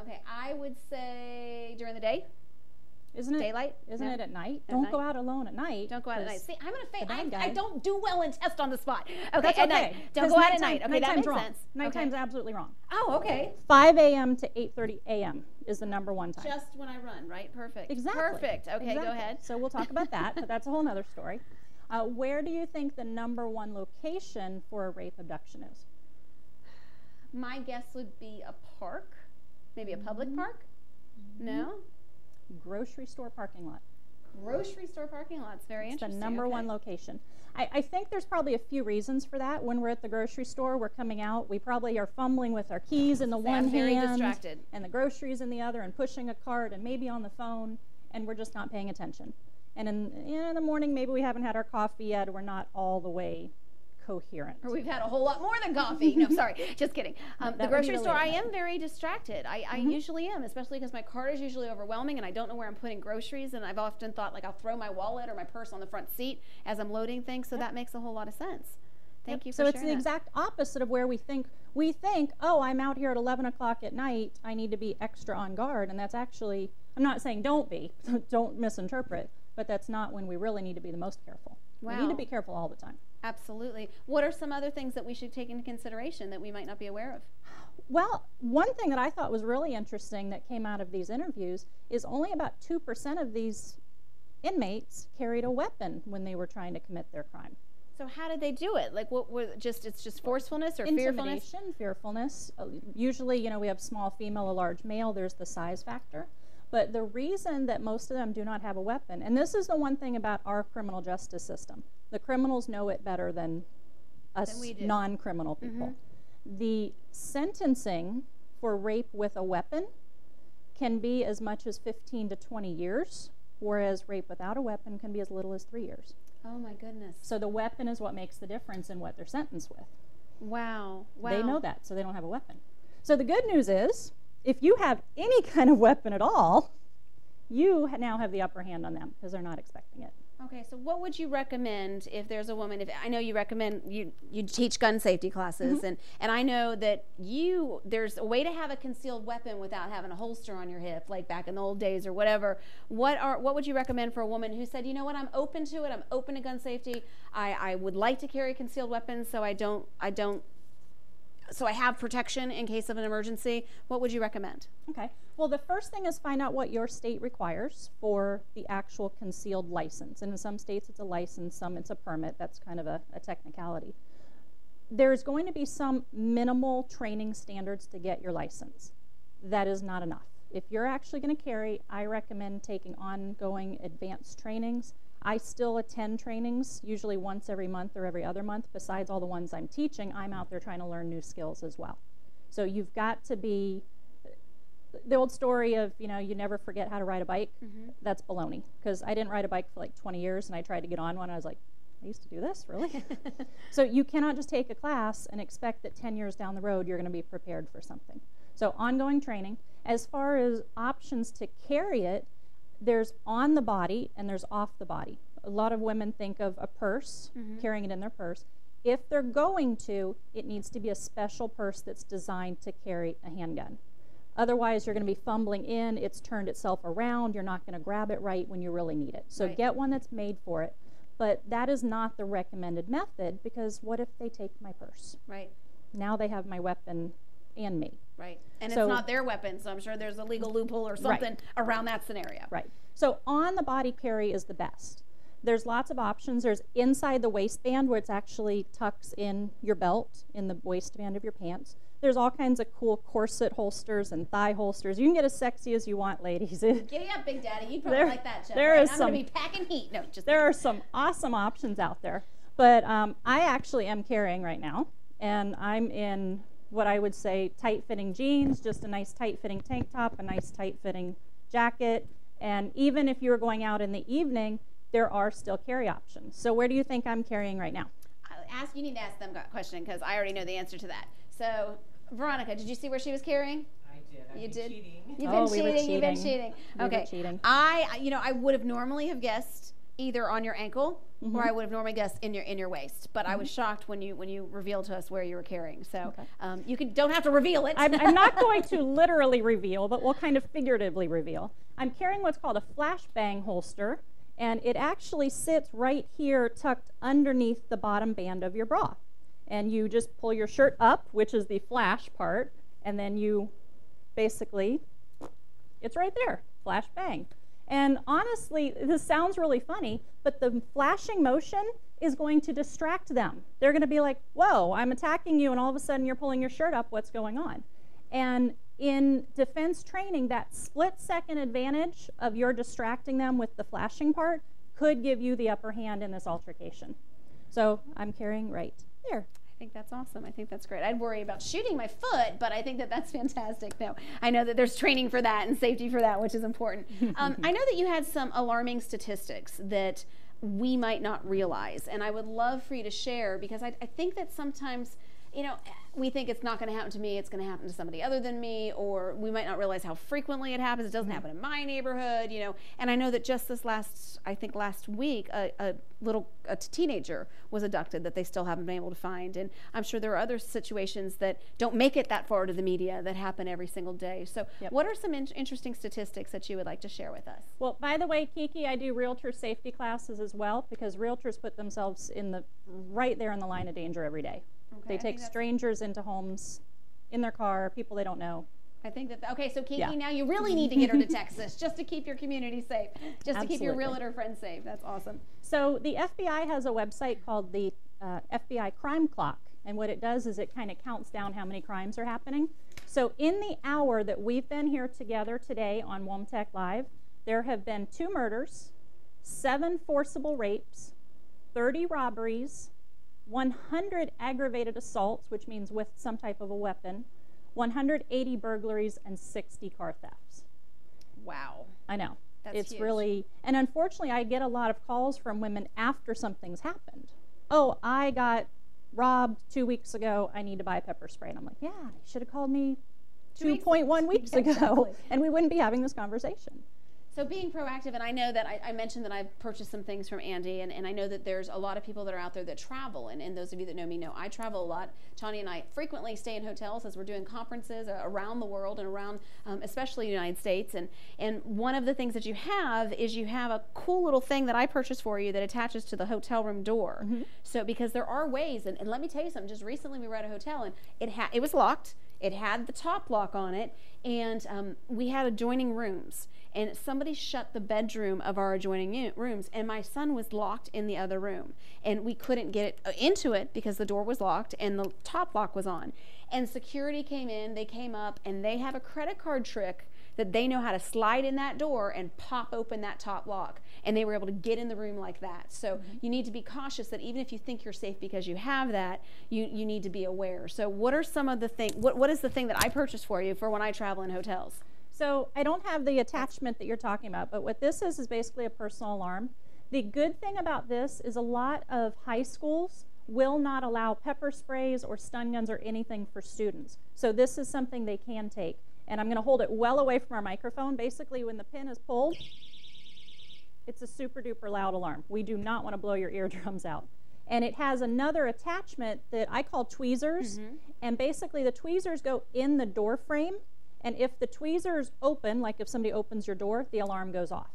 A: Okay. I would say during the day.
E: Isn't it
A: daylight?
E: Isn't it at night? At don't night? go out alone at night.
A: Don't go out at night. See, I'm gonna fail. I, I, don't do well in test on the spot. Okay,
E: That's
A: at
E: okay.
A: night. Don't go out at night. Okay,
E: that
A: makes
E: wrong.
A: sense.
E: Nighttime's
A: okay.
E: absolutely wrong.
A: Oh, okay.
E: 5 a.m. to 8:30 a.m. is the number one time.
A: Just when I run, right? Perfect.
E: Exactly.
A: Perfect. Okay,
E: exactly.
A: go ahead.
E: So we'll talk about that, but that's a whole other story. Uh, where do you think the number one location for a rape abduction is?
A: My guess would be a park, maybe a public mm-hmm. park. Mm-hmm. No
E: grocery store parking lot.
A: Grocery store parking lots, very
E: it's
A: interesting.
E: the number
A: okay.
E: one location. I, I, think there's probably a few reasons for that. When we're at the grocery store, we're coming out, we probably are fumbling with our keys in the one
A: very
E: hand
A: distracted.
E: and the groceries in the other and pushing a cart and maybe on the phone and we're just not paying attention. And in, in the morning, maybe we haven't had our coffee yet, we're not all the way coherent.
A: Or we've had a whole lot more than coffee. no, sorry, just kidding. Um, the grocery store, I am very distracted. I, I mm-hmm. usually am, especially because my cart is usually overwhelming and I don't know where I'm putting groceries. And I've often thought like I'll throw my wallet or my purse on the front seat as I'm loading things. So yep. that makes a whole lot of sense. Thank yep. you
E: So it's
A: the
E: that. exact opposite of where we think we think, oh, I'm out here at 11 o'clock at night. I need to be extra on guard, and that's actually I'm not saying don't be, don't misinterpret, but that's not when we really need to be the most careful.
A: Wow.
E: We need to be careful all the time.
A: Absolutely. What are some other things that we should take into consideration that we might not be aware of?
E: Well, one thing that I thought was really interesting that came out of these interviews is only about 2% of these inmates carried a weapon when they were trying to commit their crime.
A: So how did they do it? Like what were just it's just forcefulness or
E: Intimidation,
A: fearfulness?
E: fearfulness. Uh, usually, you know, we have small female, a large male. There's the size factor. But the reason that most of them do not have a weapon, and this is the one thing about our criminal justice system, the criminals know it better than us non criminal mm-hmm. people. The sentencing for rape with a weapon can be as much as 15 to 20 years, whereas rape without a weapon can be as little as three years.
A: Oh my goodness.
E: So the weapon is what makes the difference in what they're sentenced with.
A: Wow. Wow.
E: They know that, so they don't have a weapon. So the good news is, if you have any kind of weapon at all, you now have the upper hand on them because they're not expecting it.
A: Okay, so what would you recommend if there's a woman? If I know you recommend you you teach gun safety classes,
E: Mm-hmm.
A: and and I know that you there's a way to have a concealed weapon without having a holster on your hip, like back in the old days or whatever. What are what would you recommend for a woman who said, you know what, I'm open to it. I'm open to gun safety. I I would like to carry concealed weapons, so I don't I don't so I have protection in case of an emergency. What would you recommend?
E: Okay. Well, the first thing is find out what your state requires for the actual concealed license. And in some states it's a license, some it's a permit. That's kind of a, a technicality. There's going to be some minimal training standards to get your license. That is not enough. If you're actually going to carry, I recommend taking ongoing advanced trainings. I still attend trainings, usually once every month or every other month. Besides all the ones I'm teaching, I'm out there trying to learn new skills as well. So you've got to be the old story of you know you never forget how to ride a bike. Mm-hmm. That's baloney because i didn't ride a bike for like 20 years and i tried to get on one i was like i used to do this really? So you cannot just take a class and expect that 10 years down the road you're going to be prepared for something. So ongoing training. As far as options to carry it there's on the body and there's off the body a lot of women think of a purse mm-hmm. carrying it in their purse if they're going to it needs to be a special purse that's designed to carry a handgun Otherwise, you're going to be fumbling in, it's turned itself around, you're not going to grab it right when you really need it. So
A: Right.
E: get one that's made for it. But that is not the recommended method because what if they take my purse?
A: Right.
E: Now they have my weapon and me.
A: Right. And
E: So-
A: it's not their weapon, so I'm sure there's a legal loophole or something around that scenario.
E: Right. So on the body carry is the best. There's lots of options. There's inside the waistband where it's actually tucks in your belt in the waistband of your pants. There's all kinds of cool corset holsters and thigh holsters. You can get as sexy as you want, ladies.
A: Giddy up, Big Daddy. You'd probably
E: There-
A: like that, Jeff.
E: there
A: right?
E: Some-
A: going to be packing heat. No, just
E: there are some awesome options out there. But um, I actually am carrying right now, and I'm in what I would say tight fitting jeans, just a nice tight fitting tank top, a nice tight fitting jacket. And even if you're going out in the evening, there are still carry options. So, where do you think I'm carrying right now?
A: I- ask. You need to ask them that question because I already know the answer to that. So, Veronica, did you see where she was carrying?
B: I did. I've
A: You
B: been
A: did.
B: cheating.
A: You've
E: Oh,
A: been
E: we were
A: cheating. You've been
E: cheating.
A: cheating.
E: We were
A: okay.
E: cheating.
A: I, you know, I would have normally have guessed either on your ankle
E: Mm-hmm.
A: or I would have normally guessed in your in your waist. But I was shocked when you when you revealed to us where you were carrying. So
E: Okay.
A: um, you can don't have to reveal it.
E: I'm, I'm not going to literally reveal, but we'll kind of figuratively reveal. I'm carrying what's called a flashbang holster, and it actually sits right here, tucked underneath the bottom band of your bra. And you just pull your shirt up, which is the flash part, and then you basically, it's right there, flashbang. And honestly, this sounds really funny, but the flashing motion is going to distract them. They're going to be like, whoa, I'm attacking you, and all of a sudden you're pulling your shirt up. What's going on? And in defense training, that split second advantage of your distracting them with the flashing part could give you the upper hand in this altercation. So I'm carrying right there.
A: I think that's awesome. I think that's great. I'd worry about shooting my foot, but I think that that's fantastic. No, I know that there's training for that and safety for that, which is important. Um, I know that you had some alarming statistics that we might not realize, and I would love for you to share because I, I think that sometimes, you know, we think it's not going to happen to me, it's going to happen to somebody other than me, or we might not realize how frequently it happens. It doesn't mm-hmm. happen in my neighborhood, you know. And I know that just this last, I think last week, a, a little a teenager was abducted that they still haven't been able to find. And I'm sure there are other situations that don't make it that far to the media that happen every single day. So,
E: Yep.
A: what are some in- interesting statistics that you would like to share with us?
E: Well, by the way, Kiki, I do realtor safety classes as well because realtors put themselves in the right there in the line of danger every day.
A: Okay,
E: they
A: I
E: take strangers into homes, in their car, people they don't know.
A: I think that okay. So Kiki,
E: Yeah.
A: now you really need to get her to Texas just to keep your community safe, just to keep your realtor friends safe. That's awesome.
E: So the FBI has a website called the uh, FBI Crime Clock, and what it does is it kind of counts down how many crimes are happening. So, in the hour that we've been here together today on WOAMTEC Live, there have been two murders, seven forcible rapes, 30 robberies, 100 aggravated assaults, which means with some type of a weapon, 180 burglaries, and 60 car thefts.
A: Wow.
E: I know.
A: That's
E: it's
A: huge.
E: really, and unfortunately, I get a lot of calls from women after something's happened. Oh, I got robbed two weeks ago. I need to buy pepper spray. And I'm like, yeah, you should have called me
A: Two weeks-
E: 2.1 weeks ago,
A: exactly.
E: and we wouldn't be having this conversation.
A: So being proactive, and I know that I, I mentioned that I've purchased some things from Andy, and, and I know that there's a lot of people that are out there that travel, and, and those of you that know me know I travel a lot. Tanya and I frequently stay in hotels as we're doing conferences uh, around the world and around, um, especially the United States. And and one of the things that you have is you have a cool little thing that I purchased for you that attaches to the hotel room door. So because there are ways, and, and let me tell you something. Just recently we were at a hotel, and it had it was locked. It had the top lock on it, and um, we had adjoining rooms. And somebody shut the bedroom of our adjoining rooms, and my son was locked in the other room, and we couldn't get it uh, into it because the door was locked and the top lock was on. And security came in, they came up, and they have a credit card trick that they know how to slide in that door and pop open that top lock. And they were able to get in the room like that. So mm-hmm. you need to be cautious that even if you think you're safe because you have that, you, you need to be aware. So what are some of the things, what, what is the thing that I purchased for you for when I travel in hotels?
E: So I don't have the attachment that you're talking about, but what this is is basically a personal alarm. The good thing about this is a lot of high schools will not allow pepper sprays or stun guns or anything for students. So this is something they can take. And I'm going to hold it well away from our microphone. Basically, when the pin is pulled, it's a super duper loud alarm. We do not want to blow your eardrums out. And it has another attachment that I call tweezers. Mm-hmm. And basically, the tweezers go in the door frame. And if the tweezers open, like if somebody opens your door, the alarm goes off.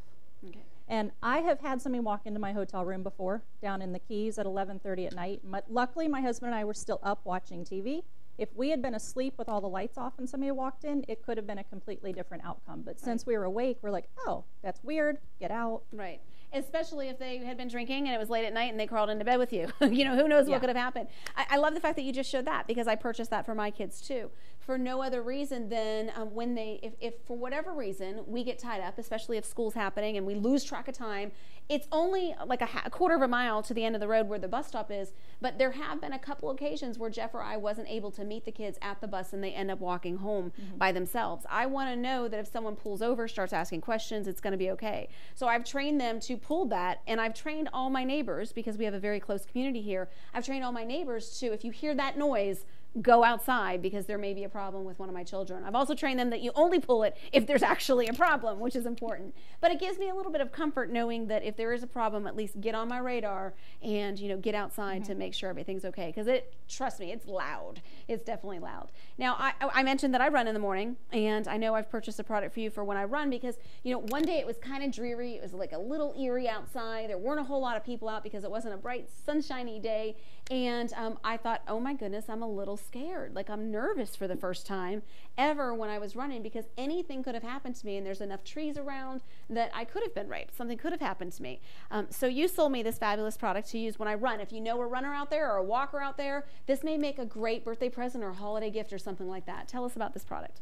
A: Okay.
E: And I have had somebody walk into my hotel room before, down in the Keys at 11:30 at night. My, luckily, my husband and I were still up watching TV. If we had been asleep with all the lights off and somebody walked in, it could have been a completely different outcome. But since we were awake, we're like, "Oh, that's weird. Get out."
A: Right. Especially if they had been drinking and it was late at night and they crawled into bed with you. you know, who knows
E: Yeah.
A: what could have happened. I, I love the fact that you just showed that because I purchased that for my kids too. For no other reason than um, when they, if, if for whatever reason we get tied up, especially if school's happening and we lose track of time, it's only like a, ha- a quarter of a mile to the end of the road where the bus stop is. But there have been a couple occasions where Jeff or I wasn't able to meet the kids at the bus and they end up walking home by themselves. I want to know that if someone pulls over, starts asking questions, it's going to be okay. So I've trained them to pull that, and I've trained all my neighbors because we have a very close community here. I've trained all my neighbors to, if you hear that noise, go outside because there may be a problem with one of my children. I've also trained them that you only pull it if there's actually a problem, which is important. But it gives me a little bit of comfort knowing that if there is a problem, at least get on my radar and you know get outside to make sure everything's okay. Because it, trust me, it's loud. It's definitely loud. Now I, I mentioned that I run in the morning, and I know I've purchased a product for you for when I run because you know one day it was kind of dreary. It was like a little eerie outside. There weren't a whole lot of people out because it wasn't a bright sunshiny day, and um, I thought, oh my goodness, I'm a little scared. Like I'm nervous for the first time ever when I was running because anything could have happened to me, and there's enough trees around that I could have been raped. Something could have happened to me. Um, so you sold me this fabulous product to use when I run. If you know a runner out there or a walker out there, this may make a great birthday present or holiday gift or something like that. Tell us about this product.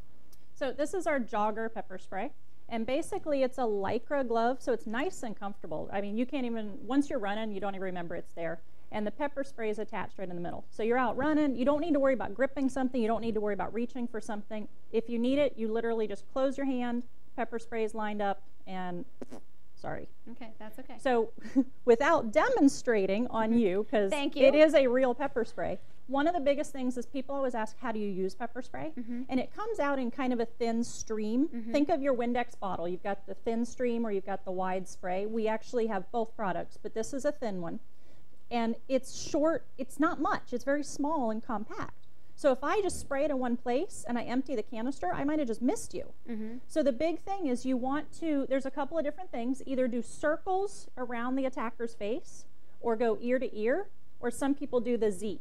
E: So this is our jogger pepper spray. And basically it's a lycra glove, so it's nice and comfortable. I mean, you can't even, once you're running, you don't even remember it's there. And the pepper spray is attached right in the middle. So you're out running, you don't need to worry about gripping something, you don't need to worry about reaching for something. If you need it, you literally just close your hand, pepper spray is lined up, and sorry.
A: Okay, that's okay.
E: So, without demonstrating on you, because it is a real pepper spray, one of the biggest things is people always ask, How do you use pepper spray? Mm-hmm. And it comes out in kind of a thin stream. Mm-hmm. Think of your Windex bottle. You've got the thin stream or you've got the wide spray. We actually have both products, but this is a thin one. And it's short, it's not much, it's very small and compact. So if I just spray it in one place and I empty the canister, I might have just missed you. Mm-hmm. So the big thing is you want to, there's a couple of different things. Either do circles around the attacker's face or go ear to ear, or some people do the Z.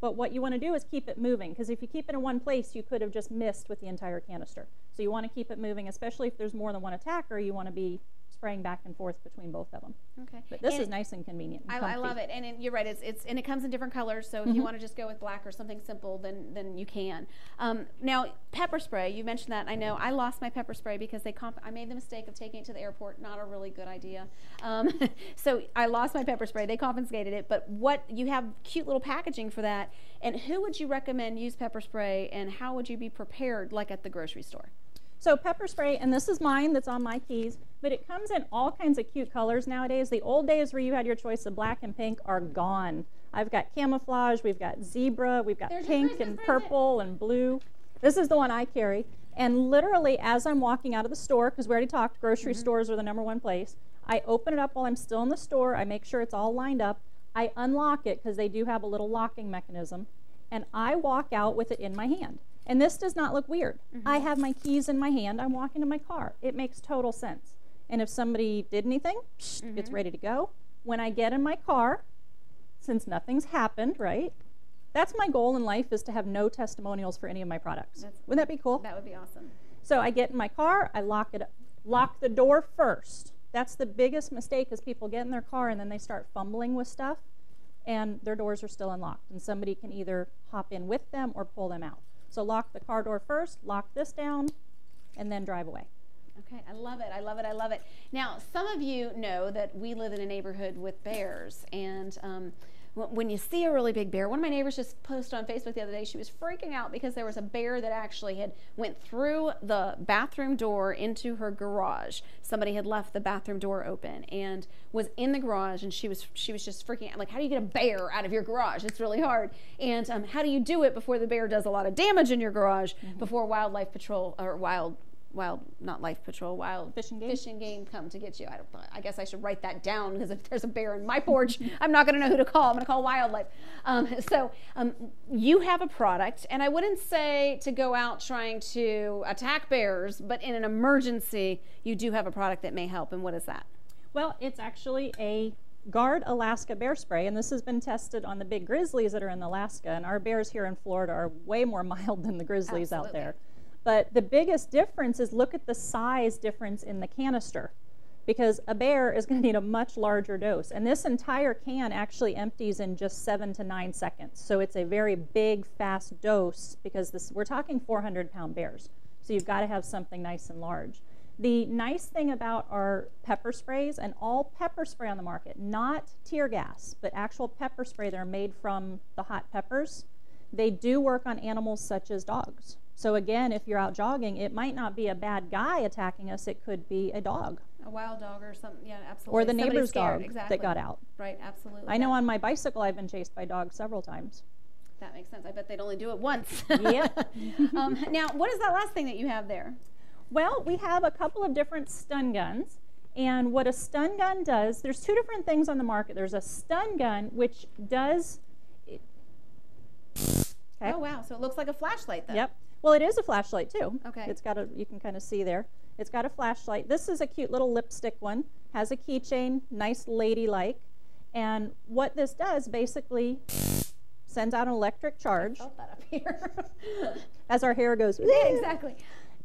E: But what you want to do is keep it moving because if you keep it in one place, you could have just missed with the entire canister. So you want to keep it moving, especially if there's more than one attacker, you want to be spraying back and forth between both of them.
A: Okay.
E: But this
A: And
E: is nice and convenient. and
A: I, I love it, and it, you're right. It's, it's and it comes in different colors. So if
E: Mm-hmm.
A: you want to just go with black or something simple, then then you can. Um, now pepper spray. You mentioned that. I know I lost my pepper spray because they comp- I made the mistake of taking it to the airport. Not a really good idea. Um, so I lost my pepper spray. They confiscated it. But what you have cute little packaging for that. And who would you recommend use pepper spray? And how would you be prepared, like at the grocery store?
E: So pepper spray, and this is mine that's on my keys, but it comes in all kinds of cute colors nowadays. The old days where you had your choice of black and pink are gone. I've got camouflage, we've got zebra, we've got
A: There's
E: pink and purple and blue. This is the one I carry. And literally, as I'm walking out of the store, because we already talked, grocery
A: Mm-hmm.
E: stores are the number one place, I open it up while I'm still in the store. I make sure it's all lined up. I unlock it because they do have a little locking mechanism. And I walk out with it in my hand. And this does not look weird. I mm-hmm. have my keys in my hand. I'm walking to my car. It makes total sense. And if somebody did anything, psh, it's mm-hmm. ready to go. When I get in my car, since nothing's happened, right? That's my goal in life is to have no testimonials for any of my products.
A: That's-
E: Wouldn't that be cool?
A: That would be awesome.
E: So I get in my car, I lock it, lock the door first. That's the biggest mistake is people get in their car and then they start fumbling with stuff and their doors are still unlocked and somebody can either hop in with them or pull them out. So lock the car door first, lock this down, and then drive away.
A: Okay, I love it. I love it. I love it. Now, some of you know that we live in a neighborhood with bears, and um, when you see a really big bear, one of my neighbors just posted on Facebook the other day. She was freaking out because there was a bear that actually had went through the bathroom door into her garage. Somebody had left the bathroom door open and was in the garage, and she was she was just freaking out. Like, how do you get a bear out of your garage? It's really hard. And um, how do you do it before the bear does a lot of damage in your garage? Before wildlife patrol or wild wild not life patrol wild
E: fishing Game?
A: fish and game come to get you i don't i guess i should write that down because if there's a bear in my porch i'm not going to know who to call i'm going to call wildlife um, so um, you have a product and i wouldn't say to go out trying to attack bears but in an emergency you do have a product that may help and what is that
E: Well, it's actually a Guard Alaska bear spray, and this has been tested on the big grizzlies that are in Alaska. And our bears here in Florida are way more mild than the grizzlies out there. But the biggest difference is look at the size difference in the canister, because a bear is going to need a much larger dose. And this entire can actually empties in just seven to nine seconds. So it's a very big, fast dose because this, we're talking 400 pound bears. So you've got to have something nice and large. The nice thing about our pepper sprays and all pepper spray on the market, not tear gas, but actual pepper spray that are made from the hot peppers, they do work on animals such as dogs. So again, if you're out jogging, it might not be a bad guy attacking us, it could be a dog
A: a wild dog or something yeah absolutely
E: or the neighbor's
A: scared.
E: dog
A: exactly.
E: that got out.
A: right absolutely
E: I know on my bicycle I've been chased by dogs several times.
A: that makes sense i bet they'd only do it once
E: Yep.
A: um, now what is that last thing that you have there
E: Well, we have a couple of different stun guns. And what a stun gun does, there's two different things on the market. There's a stun gun, which does. it- Okay.
A: oh wow so it looks like a flashlight then
E: Yep. Well, it is a flashlight too.
A: Okay.
E: It's got a, you can kind of see there. It's got a flashlight. This is a cute little lipstick one. Has a keychain, nice ladylike. And what this does basically sends out an electric charge
A: felt that up here
E: as our hair goes.
A: yeah exactly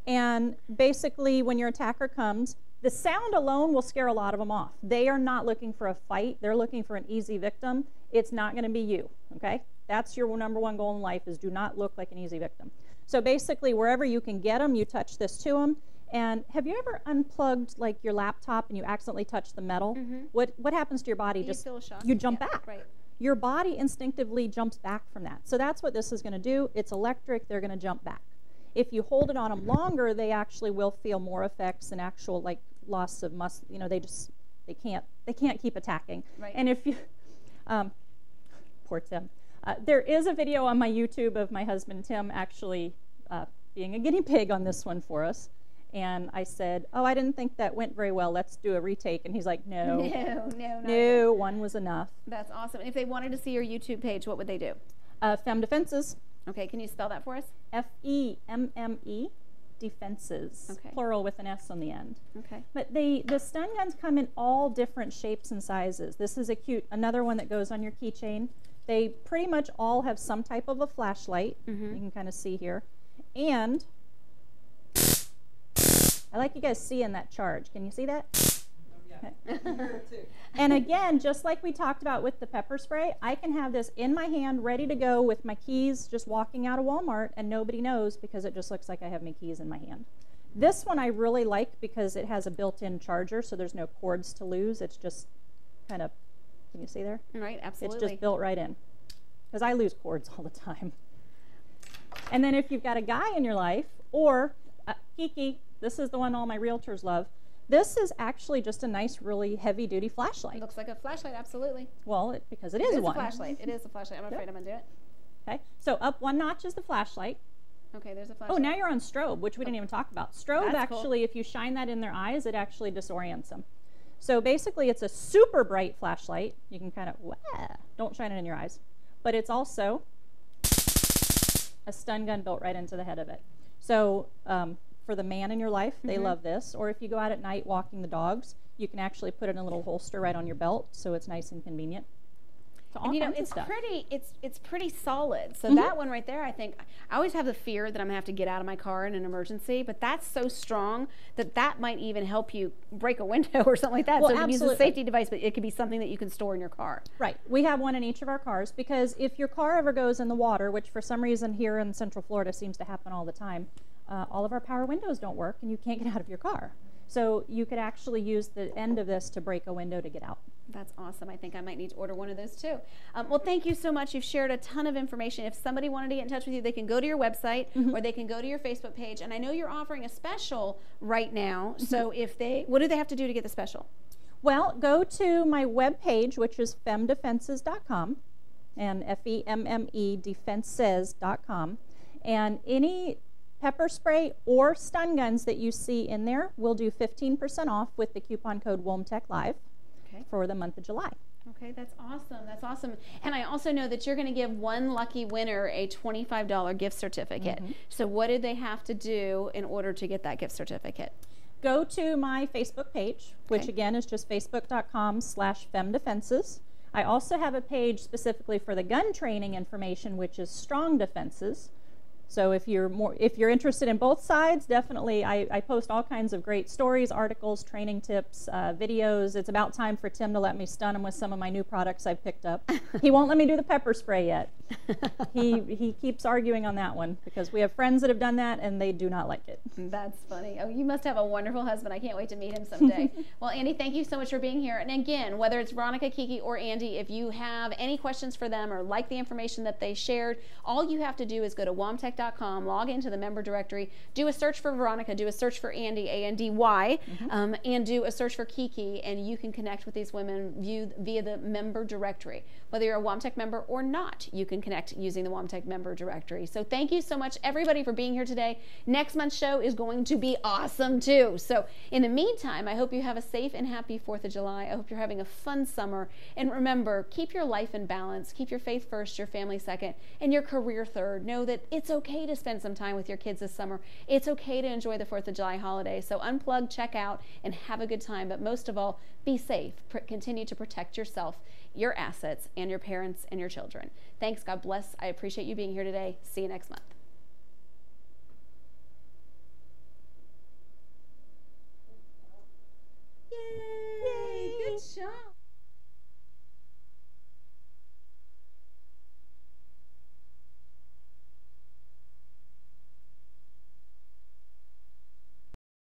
E: And basically, when your attacker comes, the sound alone will scare a lot of them off. They are not looking for a fight. They're looking for an easy victim. It's not going to be you, okay? That's your number one goal in life is do not look like an easy victim. So basically, wherever you can get them, you touch this to them. And have you ever unplugged like your laptop and you accidentally touch the metal? What what happens to your body?
A: You
E: Just
A: feel a shock.
E: you jump
A: Yeah,
E: back.
A: right.
E: Your body instinctively jumps back from that. So that's what this is going to do. It's electric. They're going to jump back. If you hold it on them longer, they actually will feel more effects and actual like loss of muscle. You know, they just they can't they can't keep attacking.
A: Right.
E: And if you, um, poor Tim. Uh, there is a video on my YouTube of my husband Tim actually uh, being a guinea pig on this one for us. And I said, "Oh, I didn't think that went very well. Let's do a retake." And he's like, "No,
A: No, no, no.
E: no, one was enough."
A: That's awesome. And if they wanted to see your YouTube page, what would they do?
E: Uh, Femme Defenses,
A: Okay, can you spell that for us?
E: F E M M E, Defenses,
A: Okay.
E: plural with an S on the end.
A: Okay.
E: But the, the stun guns come in all different shapes and sizes. This is a cute, another one that goes on your keychain. They pretty much all have some type of a flashlight. Mm-hmm. You can kind of see here. And I like you guys seeing that charge. Can you see that? Oh, and again, just like we talked about with the pepper spray, I can have this in my hand ready to go with my keys just walking out of Walmart and nobody knows because it just looks like I have my keys in my hand. This one I really like because it has a built-in charger so there's no cords to lose. It's just kind of, can you see there?
A: Right, absolutely.
E: It's just built right in because I lose cords all the time. And then if you've got a guy in your life, or uh, Kiki, this is the one all my realtors love. This is actually just a nice, really heavy duty flashlight.
A: It looks like a flashlight, absolutely.
E: Well, it, because it
A: It
E: is,
A: is
E: one.
A: a flashlight. It is a flashlight. I'm afraid I'm gonna do it.
E: Okay, so up one notch is the flashlight.
A: Okay, there's a flashlight.
E: Oh, now you're on strobe, which we didn't even talk about. Strobe
A: That's cool.
E: actually, if you shine that in their eyes, it actually disorients them. So basically, it's a super bright flashlight. You can kind of, don't shine it in your eyes. But it's also a stun gun built right into the head of it. So um, for the man in your life, they
A: Mm-hmm.
E: love this. Or if you go out at night walking the dogs, you can actually put it in a little holster right on your belt, so it's nice and convenient.
A: And you know, it's pretty. It's it's pretty solid. So
E: Mhm.
A: that one right there, I think, I always have the fear that I'm gonna have to get out of my car in an emergency, but that's so strong that that might even help you break a window or something like that.
E: Well,
A: so you use a safety device, but it could be something that you can store in your car.
E: Right. We have one in each of our cars because if your car ever goes in the water, which for some reason here in Central Florida seems to happen all the time, uh, all of our power windows don't work and you can't get out of your car. So you could actually use the end of this to break a window to get out.
A: That's awesome. I think I might need to order one of those too. Um, well, thank you so much. You've shared a ton of information. If somebody wanted to get in touch with you, they can go to your website or they can go to your Facebook page. And I know you're offering a special right now. So if they, what do they have to do to get the special?
E: Well, go to my webpage, which is femmedefenses.com and F E M M E defenses.com. And any pepper spray or stun guns that you see in there will do 15% off with the coupon code WOAMTEC Live
A: Okay.
E: for the month of July.
A: Okay, that's awesome. That's awesome. And I also know that you're going to give one lucky winner a $25 gift certificate. Mm-hmm. So what did they have to do in order to get that gift certificate?
E: go to my Facebook page, which
A: Okay.
E: again is just facebook.com slash femmedefenses. I also have a page specifically for the gun training information, which is Strong Defenses. So if you're more if you're interested in both sides, definitely I, I post all kinds of great stories, articles, training tips, uh, videos. It's about time for Tim to let me stun him with some of my new products I've picked up. he won't let me do the pepper spray yet. he he keeps arguing on that one because we have friends that have done that and they do not like it.
A: That's funny. Oh, you must have a wonderful husband. I can't wait to meet him someday. well, Andy, thank you so much for being here. And again, whether it's Veronica, Kiki, or Andy, if you have any questions for them or like the information that they shared, all you have to do is go to woamtec.com, log into the member directory, do a search for Veronica, do a search for Andy, A N D Y, um, and do a search for Kiki, and you can connect with these women view, via the member directory. Whether you're a WOAMTEC member or not, you can connect using the WOAMTEC member directory. So thank you so much, everybody, for being here today. Next month's show is going to be awesome too. So in the meantime, I hope you have a safe and happy 4th of July. I hope you're having a fun summer. And remember, keep your life in balance, keep your faith first, your family second, and your career third. Know that it's okay to spend some time with your kids this summer. It's okay to enjoy the 4th of July holiday. So unplug, check out, and have a good time. But most of all, be safe. Pr- continue to protect yourself, your assets, and your parents and your children. Thanks. God bless. I appreciate you being here today. See you next month. Yay! Yay good job.